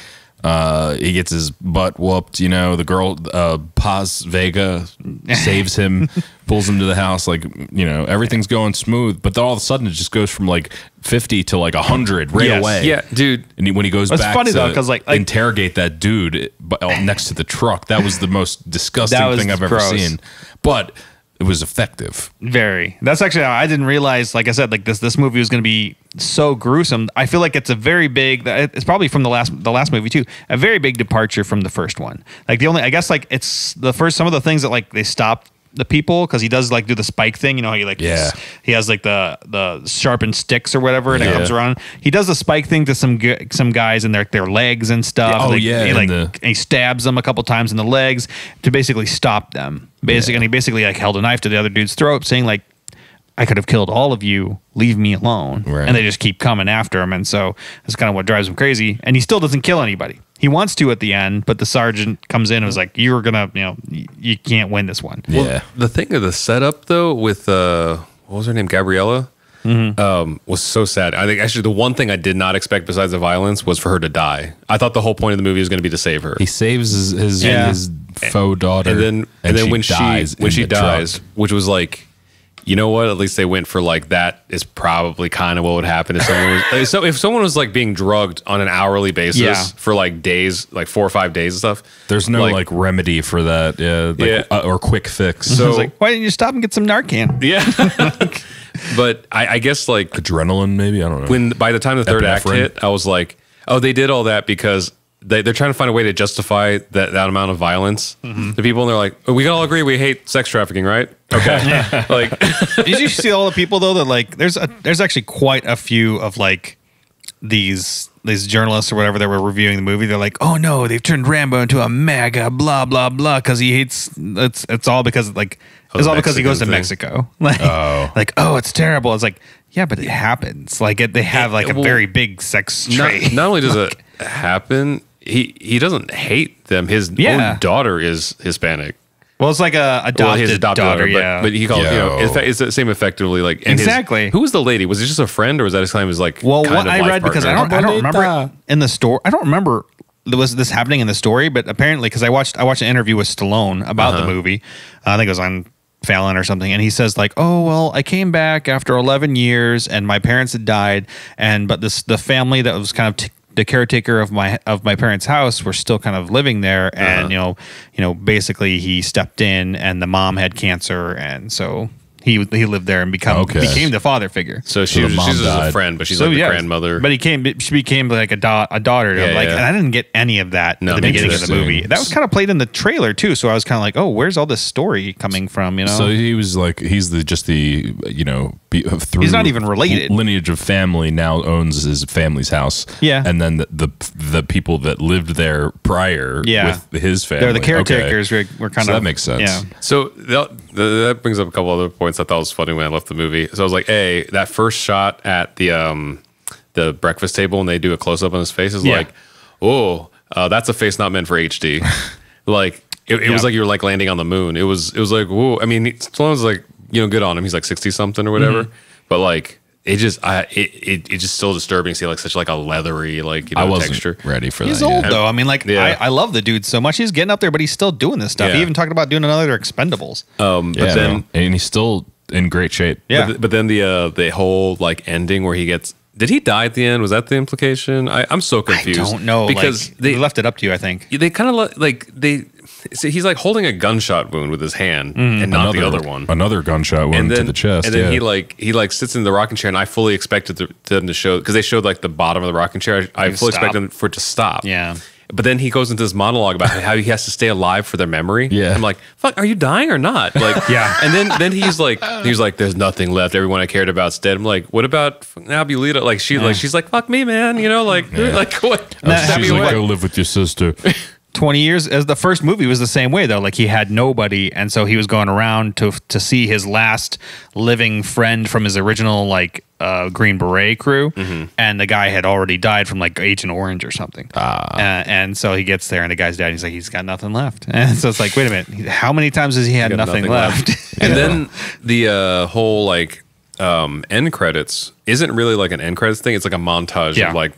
uh he gets his butt whooped you know the girl uh paz vega saves him pulls him to the house like you know everything's going smooth but then all of a sudden it just goes from like 50 to like 100 right Yes. away Yeah, dude. and he, when he goes It's back funny, to though, like- like- interrogate that dude uh, next to the truck, that was the most disgusting thing I've ever gross. seen. But it was effective. Very. That's actually I didn't realize. Like I said, like this this movie was going to be so gruesome. I feel like it's a very big. It's probably from the last the last movie too. A very big departure from the first one. Like the only I guess like it's the first some of the things that like they stop the people because he does like do the spike thing. You know how he like Yeah. he has like the the sharpened sticks or whatever and it comes around. He does the spike thing to some some guys and their their legs and stuff. Oh, Like, yeah, he, and like the- he stabs them a couple times in the legs to basically stop them. Basically, and he basically like held a knife to the other dude's throat, saying like, "I could have killed all of you. Leave me alone." Right. And they just keep coming after him, and so that's kind of what drives him crazy. And he still doesn't kill anybody. He wants to at the end, but the sergeant comes in and was like, "You're gonna, you know, you can't win this one." Yeah. The thing of the setup though with uh what was her name? Gabriella? Um, was so sad. I think actually the one thing I did not expect besides the violence was for her to die. I thought the whole point of the movie was going to be to save her. He saves his his, Yeah. his faux daughter. and then and, then when dies she when she the truck. dies, which was like, you know what? At least they went for like that is probably kind of what would happen if someone was like, so if someone was like being drugged on an hourly basis Yeah. for like days, like four or five days and stuff. There's no like, remedy for that. Yeah. Like, Yeah. uh, or quick fix. I So was like, "Why didn't you stop and get some Narcan?" yeah, but I, I guess like adrenaline, maybe. I don't know. when by the time the third act hit, I was like, oh, they did all that because they, they're trying to find a way to justify that, that amount of violence Mm-hmm. to people. And they're like, we can all agree we hate sex trafficking, right? Okay. like, Did you see all the people though that like there's a there's actually quite a few of like these these journalists or whatever that were reviewing the movie. They're like, oh no, they've turned Rambo into a MAGA, blah blah blah, because he hates. It's it's all because like Oh, it's the all because he goes to Mexican Mexico. Like, like oh, it's terrible. It's like yeah, but it happens. Like it, they have like a well, very big sex not, not only does it happen, he, he doesn't hate them. His Yeah. own daughter is Hispanic. well, it's like a adopted, well, his adopted daughter. daughter, but, yeah, but he called, you know, Yo. fact, it's the same effectively like and his- Exactly. who was the lady? Was it just a friend or was that his claim was like Well, kind what of I life read because I don't, I don't remember in the story. I don't remember there was this happening in the story, but apparently because I watched I watched an interview with Stallone about Uh-huh. the movie. Uh, I think it was on Fallon or something, and he says like, "Oh well, I came back after 11 years, and my parents had died, and but this the family that was kind of." T- the caretaker of my of my parents' house were still kind of living there, Uh-huh. and you know, you know, basically he stepped in, and the mom had cancer, and so he he lived there and become Okay. became the father figure. So So she the was, she's just a friend, but she's like the yeah, grandmother. But he came. She became like a, da- a daughter to him. Yeah, Like, yeah. and I didn't get any of that No, at the beginning of the movie. That was kind of played in the trailer too. So I was kind of like, oh, where's all this story coming from? You know. So he was like, he's the just the you know be, through He's not even related. lineage of family now owns his family's house. Yeah. and then the the, the people that lived there prior Yeah. with his family, They're the Okay. caretakers. We're, we're kind So of that makes sense. Yeah. So that, that brings up a couple other points I thought was funny when I left the movie. So I was like, "Hey, that first shot at the um the breakfast table when they do a close up on his face is Yeah. like, oh, uh, that's a face not meant for HD. like it, it was like you were like landing on the moon. It was it was like, whoa. I mean, Stallone's like you know good on him. He's like sixty something or whatever. Mm-hmm. But like it just I it, it it's just still disturbing to see like such like a leathery like you know I wasn't texture. ready for He's that. old yet. though. I mean, like Yeah. I, I love the dude so much. He's getting up there, but he's still doing this stuff. He even talked about doing another Expendables. Um, but Yeah, then no. and he's still in great shape. Yeah. But, but then the uh, the whole like ending where he gets did he die at the end? Was that the implication? I, I'm so confused. I confused. don't know because like, they they left it up to you. I think. they kind of like they see, he's like holding a gunshot wound with his hand mm, and not the other one. Another gunshot wound to the chest. and then yeah. he like he like sits in the rocking chair, and I fully expected to, them to show because they showed like the bottom of the rocking chair. I, I fully stop. expected for it to stop. Yeah. But then he goes into this monologue about how he has to stay alive for their memory. Yeah. I'm like, fuck, are you dying or not? Like, Yeah. And then then he's like, he's like, there's nothing left. Everyone I cared about's dead. I'm like, what about Abuelita? Like she like she's like, fuck me, man. You know, like like what? Stab She's like, away. go live with your sister. 20 years as the first movie was the same way though. Like he had nobody and so he was going around to to see his last living friend from his original like uh, green beret crew. And the guy had already died from like agent orange or something. Uh, and so he gets there and the guy's dead he's like he's got nothing left. And so it's like wait a minute. How many times has he had got nothing, nothing left, and then the uh, whole like um, end credits isn't really like an end credits thing. It's like a montage Yeah. of like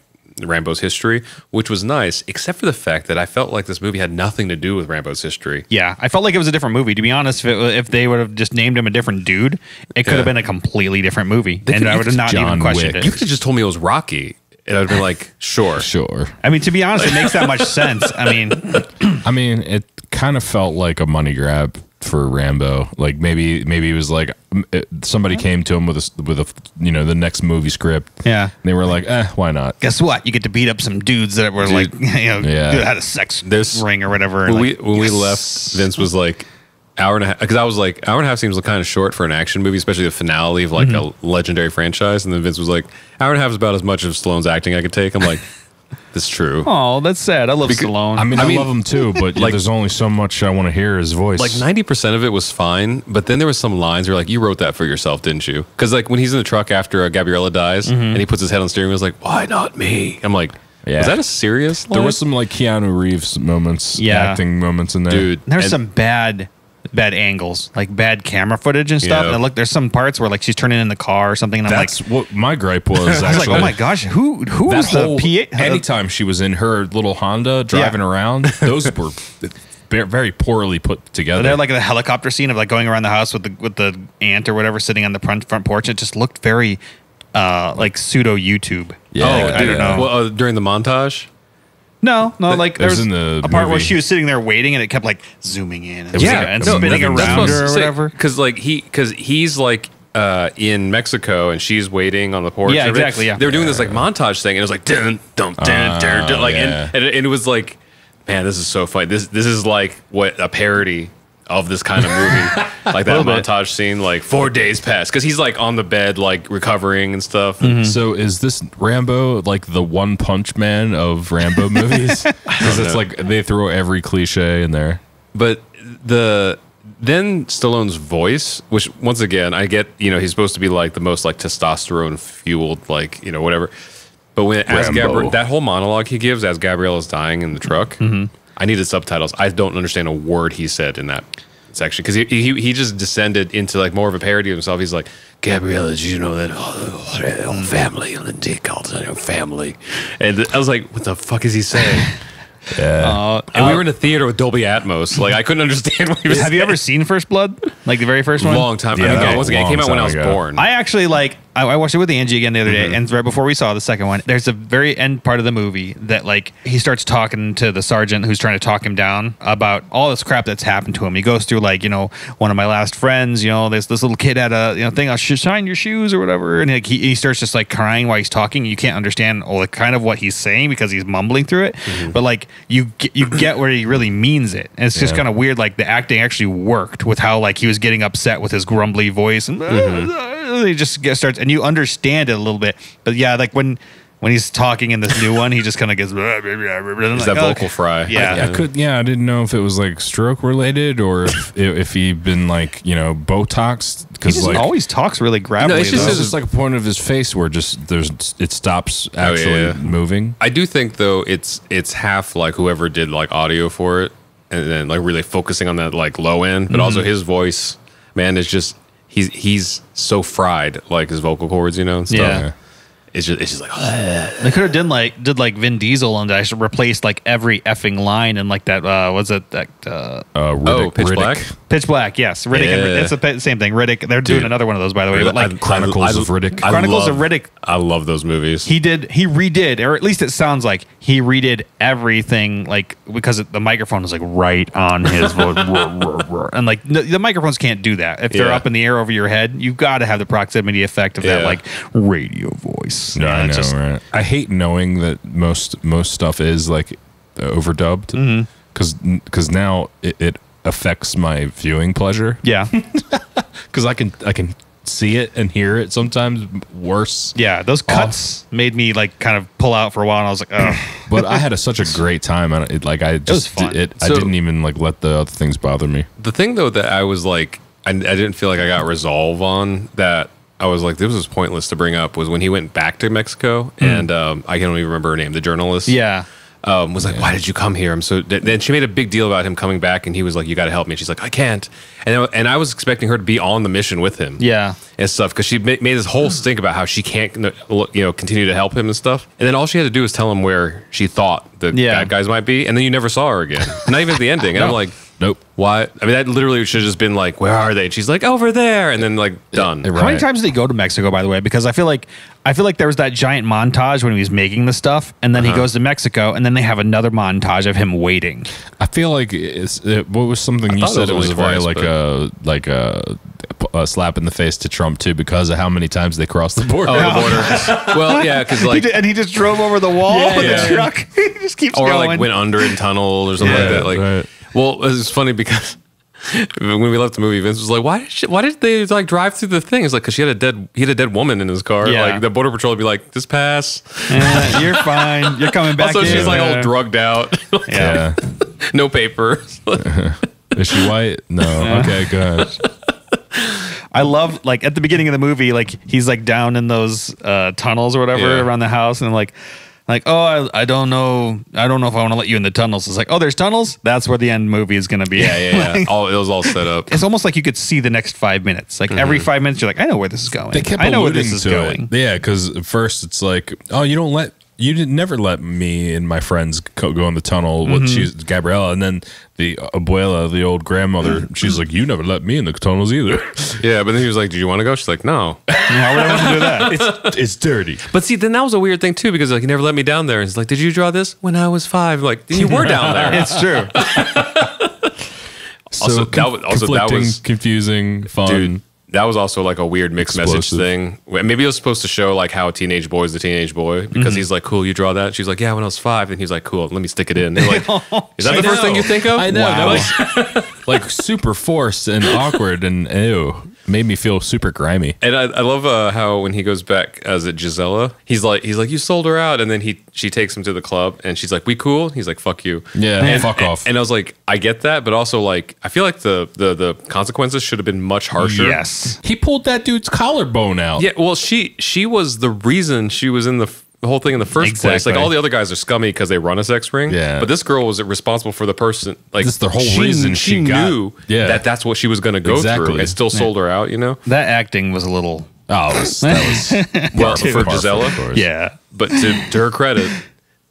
Rambo's history, which was nice, except for the fact that I felt like this movie had nothing to do with Rambo's history. Yeah, I felt like it was a different movie. To be honest, if, it, if they would have just named him a different dude, it could Yeah. have been a completely different movie, They and could- I would have not John even questioned Wick. You could have just told me it was Rocky, and I'd been like, sure. Sure. I mean, to be honest, it makes that much sense. I mean, I mean, it kind of felt like a money grab for Rambo. Like maybe maybe it was like it, somebody came to him with a s- with a you know the next movie script. Yeah. And they were like, eh, why not? guess what? You get to beat up some dudes that were like, you know, Yeah. had a sex There's- ring or whatever. When and we like, when we left, Vince was like hour and a half because I was like hour and a half seems kind of short for an action movie, especially the finale of like a legendary franchise. And then Vince was like, hour and a half is about as much of Stallone's acting I could take. I'm like, that's true. Oh, that's sad. I love Stallone. I mean, I, I mean- love him too, but Like- there's only so much I want to hear his voice. like 90% of it was fine but then there was some lines where like you wrote that for yourself didn't you because like when he's in the truck after uh, gabriella dies and he puts his head on the steering wheel he's like why not me i'm like Yeah. was that a serious there was some like Keanu Reeves moments, Yeah. acting moments in there. dude there's and- some bad, bad angles, like bad camera footage and stuff. Yeah. And look, there's some parts where like she's turning in the car or something, and I'm That's like, what my gripe was. I was like, oh my gosh, who who that was the whole PA? anytime she was in her little Honda driving around, those were very poorly put together. They're like the helicopter scene of like going around the house with the with the aunt or whatever sitting on the front front porch. It just looked very uh like pseudo YouTube. Yeah, oh Like, I don't know. well, uh, during the montage No, no, like It was there's in the a part where she was sitting there waiting and it kept like zooming in and, was yeah, like and a spinning living around room. her or whatever. because like he because he's like uh, in Mexico and she's waiting on the porch. Yeah, exactly, yeah. They were doing this like montage thing, and it was like dun dun dun dun, dun like, yeah. and, and, it, and it was like, man, this is so funny. This this is like what a parody of this kind of movie, like that Little bit. montage scene. Like four days pass because he's like on the bed, like recovering and stuff. Mm-hmm. So is this Rambo like the One Punch Man of Rambo movies? Because it's know. like they throw every cliche in there. But the then Stallone's voice, which once again I get, you know, he's supposed to be like the most like testosterone fueled, like you know whatever. But when as Gabriel, that whole monologue he gives as Gabriella's dying in the truck, I needed subtitles. I don't understand a word he said in that section because he, he he just descended into like more of a parody of himself. He's like, Gabriella, did you know that oh, oh, family and the dick called it family, and I was like, what the fuck is he saying? Uh, And we were in a theater with Dolby Atmos. Like I couldn't understand what he was have you ever seen First Blood? Like the very first one? long time. Yeah, I mean, okay. once again, it came out when I was born. I actually like. I, I watched it with Angie again the other Mm-hmm. day, and right before we saw the second one, there's a very end part of the movie that like he starts talking to the sergeant who's trying to talk him down about all this crap that's happened to him. He goes through like you know one of my last friends, you know this this little kid had a you know thing, I'll shine your shoes or whatever, and like, he, he starts just like crying while he's talking. You can't understand oh, like kind of what he's saying because he's mumbling through it, Mm-hmm. but like you get, you get where he really means it. And it's just Yeah. kind of weird. Like the acting actually worked with how like he was getting upset with his grumbly voice and Mm-hmm. He just get, starts and you understand it a little bit. But yeah, like when when he's talking in this new one, he just kind of gets. Is Is that vocal fry? Yeah. I could, yeah, I didn't know if it was like stroke related or if if he'd been like you know Botox He because just like always talks really gravelly. it's just though. it's just like a point of his face where just there's it stops oh, actually yeah. moving. I do think though it's it's half like whoever did like audio for it, and then like really focusing on that like low end, but mm-hmm. also his voice, man, is just he's he's so fried like his vocal cords, you know. And stuff. Yeah. It's just it's just like They could have done like did like Vin Diesel and actually replaced like every effing line and like that uh was it that uh Uh, Riddick, oh Pitch Riddick. Black. Pitch Black, yes. Riddick and it's the same thing. Riddick, they're doing another one of those by the way. But like Chronicles of Riddick. Chronicles love- of Riddick. I love those movies. he did he redid or at least it sounds like he redid everything like because the microphone is like right on his voice and like no, the microphones can't do that if they're Yeah. up in the air over your head you've got to have the proximity effect of that like radio voice No, Yeah, I know, just- right? I hate knowing that most most stuff is like overdubbed mm-hmm. because because now it, it affects my viewing pleasure Yeah. because I can I can see it and hear it sometimes worse. Yeah. Those cuts made me like kind of pull out for a while and I was like, oh. But I had a, such a great time and it like I just fun. it, I didn't even like let the other things bother me. The thing though that I was like, I, I didn't feel like I got resolve on that. I was like, this was pointless to bring up. Was when he went back to Mexico, and um, I can't even remember her name. The journalist, Yeah. um, was like, "Why did you come here?" I'm so. Then she made a big deal about him coming back, and he was like, "You got to help me." She's like, "I can't," and I- and I was expecting her to be on the mission with him, Yeah. and stuff because she ma- made this whole stink about how she can't, you know, continue to help him and stuff. And then all she had to do was tell him where she thought the Yeah. bad guys might be, and then you never saw her again. Not even at the ending. And I'm like, Nope. why? I mean, that literally should have just been like, "Where are they?" And she's like, "Over there," and then like done. it- How many times did he go to Mexico, by the way? Because I feel like I feel like there was that giant montage when he was making the stuff, and then he uh-huh. goes to Mexico, and then they have another montage of him waiting. I feel like it's it, what was something you thought it said was it was only very twice, like but- a like uh, a, a slap in the face to Trump too because of how many times they crossed the border. Oh, the border. well, yeah, because like, and he just drove over the wall Yeah, with yeah. the truck. he just keeps or going. like went under in tunnel or something Yeah, like that. Like, right. Well, it's funny because when we left the movie, Vince was like, "Why did she, why did they like drive through the thing?" It's like because she had a dead he had a dead woman in his car. Yeah. Like the border patrol would be like, "This pass." Eh, you're fine. You're coming back. also, in. she's like all drugged out, yeah. no papers. Is she white? No. Okay, good. I love like at the beginning of the movie, like he's like down in those uh, tunnels or whatever Yeah. around the house, and like, like oh, I, I don't know, I don't know if I want to let you in the tunnels. It's like, oh, there's tunnels. That's where the end movie is gonna be. yeah, yeah, yeah. Like, all it was all set up. it's almost like you could see the next five minutes. Like every mm-hmm. five minutes, you're like, I know where this is going. They kept I know where alluding this is to going. it. Yeah, because at first it's like, oh, you don't let you didn't never let me and my friends go, go in the tunnel Mm-hmm. with she's Gabriella, and then the abuela, the old grandmother, she's like, you never let me in the tunnels either. Yeah, but then he was like, "Do you want to go?" She's like, "No." Why would I want to do that? it's it's dirty. But see, then that was a weird thing too because like he never let me down there. And he's like, "Did you draw this when I was five? Like you were down there. it's true. So Also, conf- that was- also, that was- confusing, fun. dude. That was also like a weird mixed message thing. Maybe it was supposed to show like how a teenage boy is the teenage boy because mm-hmm. he's like, "Cool, you draw that." She's like, "Yeah, when I was five. And he's like, "Cool, let me stick it in." They're like, "Is that I the first thing you think of?" I know. Wow. That was like super forced and awkward and ew. Made me feel super grimy. And I, I love uh, how when he goes back as a Gisela, he's like, he's like, "You sold her out," and then he she takes him to the club, and she's like, "We cool?" He's like, "Fuck you." Yeah, and, fuck off. And I was like, I get that, but also like, I feel like the the the consequences should have been much harsher. yes. He pulled that dude's collarbone out. Yeah, well, she she was the reason she was in the, f- the whole thing in the first place. Like all the other guys are scummy because they run a sex ring. Yeah. but this girl was responsible for the person. Like This is the whole she, reason she got- knew Yeah. that that's what she was going to go Exactly. through, and still sold her out. You know, That acting was a little. Oh, it was, that was well par- for par Gisela. of course. Yeah. But to to her credit,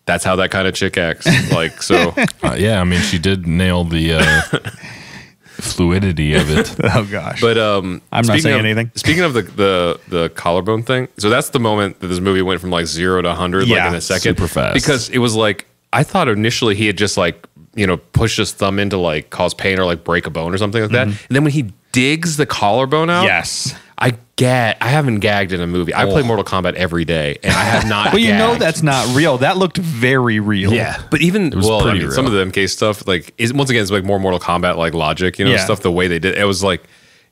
that's how that kind of chick acts. Like so, Uh, yeah, I mean, she did nail the uh, fluidity of it. Oh gosh. But um, I'm not speaking saying of, anything. Speaking of the, the the collarbone thing, so that's the moment that this movie went from like zero to hundred, like in a second, super fast. Because it was like I thought initially he had just like you know pushed his thumb in to like cause pain or like break a bone or something like that, and then when he digs the collarbone out, yes. I gag. I haven't gagged in a movie. I play oh. Mortal Kombat every day, and I have not. Well, you know that's not real. That looked very real. Yeah. But even was well, I mean, real. some of the MK stuff, like is once again, it's like more Mortal Kombat like logic, you know, Yeah. stuff. The way they did it was like,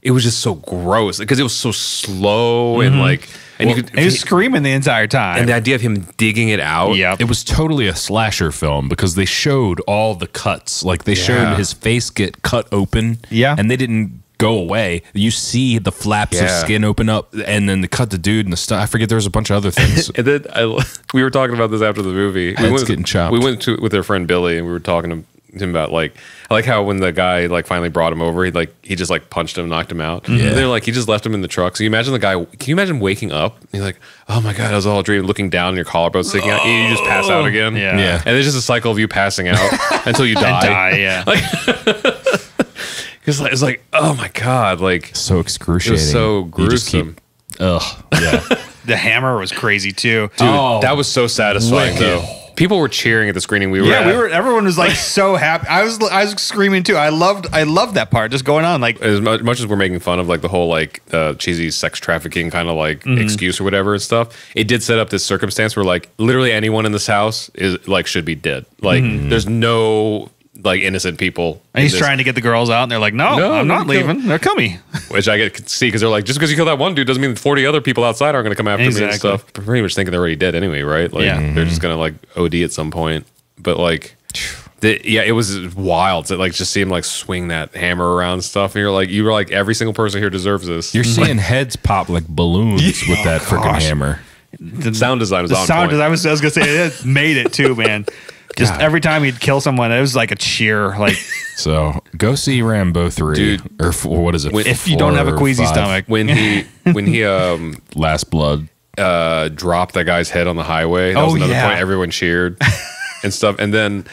it was just so gross because it was so slow and mm-hmm. like, and you could, And he was screaming the entire time. and the idea of him digging it out. Yep. It was totally a slasher film because they showed all the cuts. Like they Yeah. showed his face get cut open. Yeah. And they didn't go away. You see the flaps of skin open up and then they cut the dude and the stuff. I forget there was a bunch of other things. And then I, we were talking about this after the movie. We Heads went, getting chopped. We went to with our friend Billy, and we were talking to him about like, I like how when the guy like finally brought him over, he like he just like punched him, knocked him out. Yeah. And they're like, he just left him in the truck. So you imagine the guy. Can you imagine waking up? He's like, oh my god, I was all a dream. Looking down, and your collarbone sticking out, and you just pass out oh. again. Yeah. Yeah. And it's just a cycle of you passing out until you die. die. Yeah. It's like, it's like, oh my god, like so excruciating. so You just keep- gruesome. ugh. Yeah. the hammer was crazy too. Dude, Oh, that was so satisfying wicked. though. People were cheering at the screening we were Yeah, at. we were. Everyone was like so happy. I was. I was screaming too. I loved. I loved that part. Just going on like. as much, much as we're making fun of like the whole like uh, cheesy sex trafficking kind of like Mm-hmm. excuse or whatever and stuff, it did set up this circumstance where like literally anyone in this house is like should be dead. Like there's no like innocent people. And he's trying to get the girls out, and they're like, "No, No, I'm not you kill- leaving. They're coming." which I get see because they're like just because you kill that one dude doesn't mean 40 other people outside aren't going to come after me and Exactly. stuff. Pretty much thinking they're already dead anyway, right? Like Yeah. they're just gonna like OD at some point. But like. The, yeah, it was wild to like just see him like swing that hammer around and stuff. And you're like, you were like, every single person here deserves this. You're seeing heads pop like balloons with that oh, freaking hammer. The sound design was the on sound. point. I was. I was gonna say it made it too, man. Just God. every time he'd kill someone, it was like a cheer. Like So go see Rambo three, Dude. or four, what is it? When- if you don't have a queasy five? stomach, when he when he um Last Blood. uh dropped that guy's head on the highway. That was Oh, another yeah. point. Everyone cheered and stuff. And then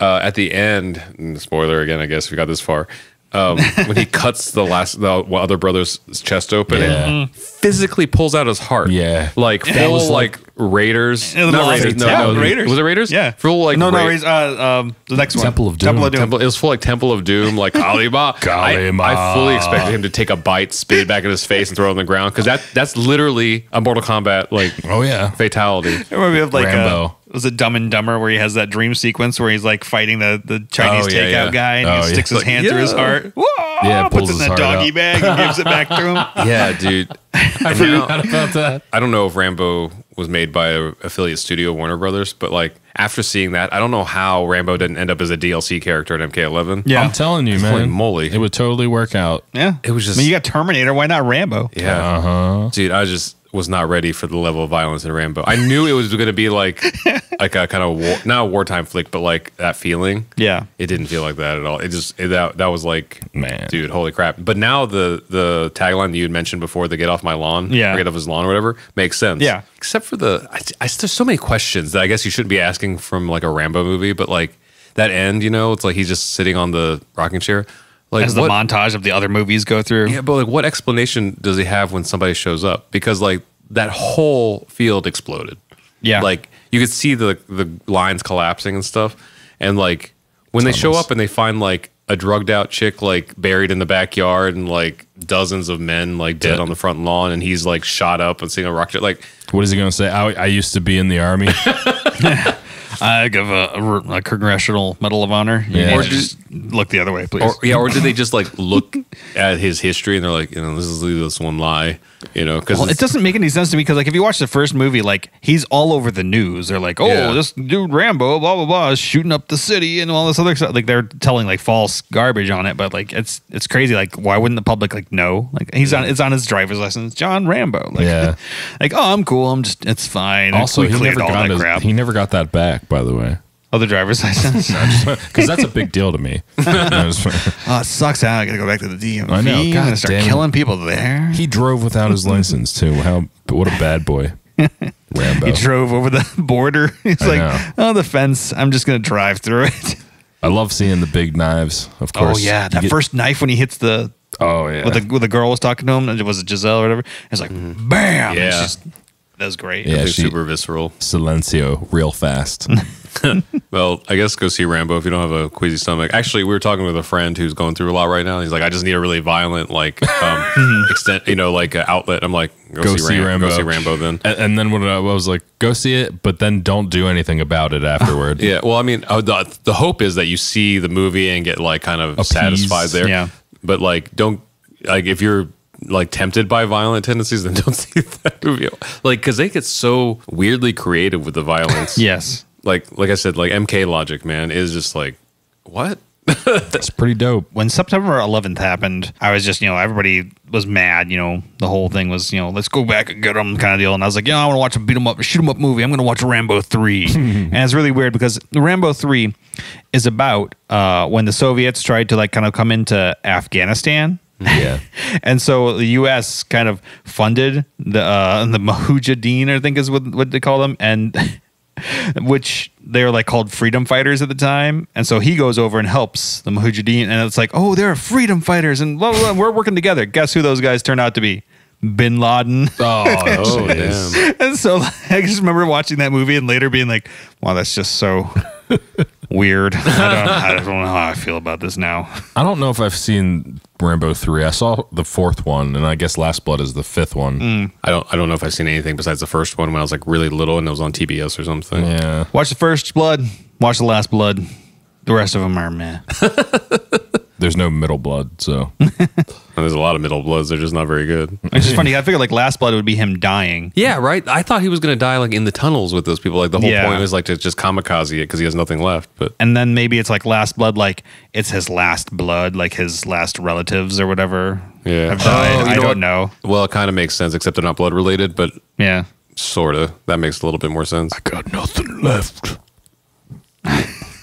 uh, at the end, mm, spoiler again, I guess if we got this far. Um, when he cuts the last the other brother's chest open Yeah. and physically pulls out his heart. Yeah. like That full was like, Raiders. Yeah, Not Raiders. Raiders. No, Yeah, no, Raiders. Was it Raiders? yeah, full like no, no, Ra- Raiders, uh, um, the next one, Temple of Doom. Temple of Doom. Temple, it was full like Temple of Doom, like Kali Ma. I, Kali Ma. I fully expected him to take a bite, spit it back in his face, and throw it on the ground because that that's literally a Mortal Kombat like Oh yeah. fatality. Remember we have like Rambo. Uh, was it Dumb and Dumber where he has that dream sequence where he's like fighting the, the Chinese Oh, yeah, takeout yeah. guy and Oh, he yeah. sticks his Like, hand through his heart. Whoa, Yeah, puts pulls it in his that heart doggy out. bag and gives it back to him. Yeah, dude. I forgot about that. I don't know if Rambo was made by a affiliate studio, Warner Brothers, but like after seeing that, I don't know how Rambo didn't end up as a DLC character in MK11. Yeah. I'm telling you, Holy man. moly. It would totally work out. Yeah, It was I just- mean, you got Terminator. Why not Rambo? Yeah. Uh huh. Dude, I just was not ready for the level of violence in Rambo. I knew it was going to be like like a kind of war, not a wartime flick, but like that feeling. Yeah. It didn't feel like that at all. It just it, that that was like Man. dude, holy crap. But now the the tagline that you had mentioned before, the get off my lawn, Yeah. or get off his lawn or whatever, makes sense. Yeah. Except for the I, I, there's so many questions that I guess you shouldn't be asking from like a Rambo movie, but like that end, you know, it's like he's just sitting on the rocking chair. Like As the what, montage of the other movies go through. yeah, but like, what explanation does he have when somebody shows up? Because like that whole field exploded. Yeah. like you could see the the lines collapsing and stuff, and like when they show up and they find like a drugged out chick like buried in the backyard and like dozens of men like dead Yeah. on the front lawn, and he's like shot up and seeing a rocket like What is he going to say? I, I used to be in the army. I give a, a, a congressional medal of honor. Yeah. Or just look the other way, please. or yeah, or did they just like look at his history and they're like, you know, this is this one lie, you know? Because Well, it doesn't make any sense to me because, like, if you watch the first movie, like, he's all over the news. They're like, "Oh, Yeah. this dude Rambo, blah blah blah, is shooting up the city and all this other stuff." Like, they're telling like false garbage on it, but like, it's it's crazy. Like, why wouldn't the public like know? Like, he's on it's on his driver's license, John Rambo. Like, Yeah. like, oh, I'm cool. I'm just it's fine. also, he never got his, crap. he never got that back. By the way, oh, the driver's license. because that's a big deal to me. Oh, it sucks. Out. I gotta go back to the DMV. I know. God start damn killing people there. he drove without his license too. How? What a bad boy, Rambo. He drove over the border. He's I like, know. oh, the fence. I'm just gonna drive through it. I love seeing the big knives. Of oh, course. Oh yeah, that get- first knife when he hits the Oh yeah. with the with the girl was talking to him. and It was Giselle or whatever. It's like mm-hmm. bam. Yeah. It's just, that was great. Yeah. She- super visceral. Silencio, real fast. Well, I guess go see Rambo if you don't have a queasy stomach. Actually, we were talking with a friend who's going through a lot right now. He's like, I just need a really violent, like, um, extent, you know, like uh, outlet. I'm like, go, Go see, see Ram- Rambo. Go see Rambo then. and, and then when I was like, go see it, but then don't do anything about it afterward. Yeah. Well, I mean, uh, the the hope is that you see the movie and get like kind of Appeased. satisfied there. Yeah. But like, don't like if you're like tempted by violent tendencies, then don't see that movie. Like, because they get so weirdly creative with the violence. Yes. Like, like I said, like MK Logic, man, is just like, what? That's pretty dope. When September 11th happened, I was just, you know, everybody was mad. You know, the whole thing was, you know, let's go back and get them kind of deal. And I was like, yeah, I want to watch a beat 'em up, shoot 'em up movie. I'm going to watch Rambo 3. and it's really weird because Rambo 3 is about uh, when the Soviets tried to, like, kind of come into Afghanistan. Yeah. and so the U.S. kind of funded the uh, the Mujahideen, I think is what what they call them, and which they're like called freedom fighters at the time. And so he goes over and helps the Mujahideen, and it's like, oh, they're freedom fighters, and blah, blah, blah, we're working together. Guess who those guys turn out to be? Bin Laden. Oh, Oh, damn. And so I just remember watching that movie and later being like, wow, that's just so weird. I don't, I don't know how I feel about this now. I don't know if I've seen Rambo three. I saw the fourth one, and I guess Last Blood is the fifth one. Mm. I don't I don't know if I've seen anything besides the first one when I was like really little and it was on TBS or something. Yeah, Watch the first Blood, watch the last Blood. The rest of them are meh. there's no middle blood, so And there's a lot of middle bloods. They're just not very good. It's just funny. I figured like Last Blood would be him dying. Yeah, right. I thought he was gonna die like in the tunnels with those people. Like the whole Yeah. point was like to just kamikaze it because he has nothing left. But And then maybe it's like Last Blood, like it's his last blood, like his last relatives or whatever yeah, have died. Oh, you I know don't what? know. Well, it kind of makes sense, except they're not blood related, but Yeah. sort of. That makes a little bit more sense. I got nothing left.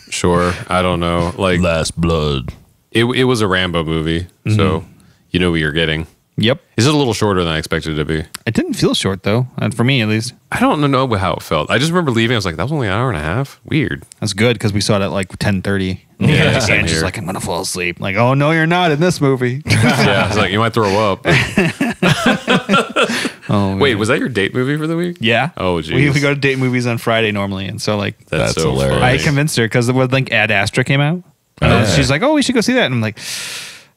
Sure. I don't know. Like Last Blood. It, it was a Rambo movie, so mm-hmm. you know what you're getting. Yep. Is it a little shorter than I expected it to be? It didn't feel short though, and for me at least. I don't know how it felt. I just remember leaving. I was like, that was only an hour and a half. Weird. That's good because we saw it at like ten thirty. Yeah, same and she's here. like, I'm gonna fall asleep. Like, oh no, you're not in this movie. yeah, it's like you might throw up. oh Wait, was that your date movie for the week? yeah. Oh, we, jeez. we go to date movies on Friday normally, and so like That's hilarious. I convinced her because when like Ad Astra came out, and Oh, yeah. she's like, oh, we should go see that, and I'm like.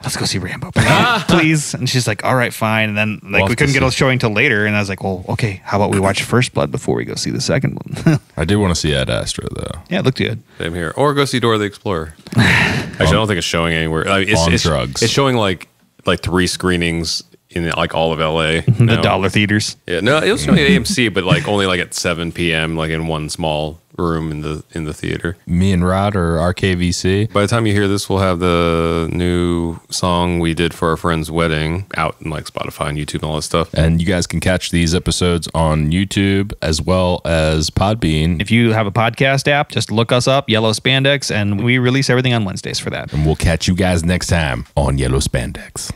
Let's go see Rambo, please. please. And she's like, all right, fine. And then like We'll we couldn't get a showing till later. And I was like, well, okay, how about we watch First Blood before we go see the second one? I do want to see Ad Astra though. yeah, it looked good. Same here. Or go see Dora the Explorer. Actually, I don't think it's showing anywhere. Like, it's, On it's, drugs. It's showing like like three screenings in like all of LA. The now. dollar theaters. Yeah, no, it was showing at AMC, but like only like at 7 p.m. like in one small room in the in the theater. Me and Rod are RKVC. By the time you hear this, we'll have the new song we did for our friend's wedding out in like Spotify and YouTube and all that stuff. And you guys can catch these episodes on YouTube as well as Podbean. If you have a podcast app, just look us up, Yellow Spandex, and we release everything on Wednesdays for that. And we'll catch you guys next time on Yellow Spandex.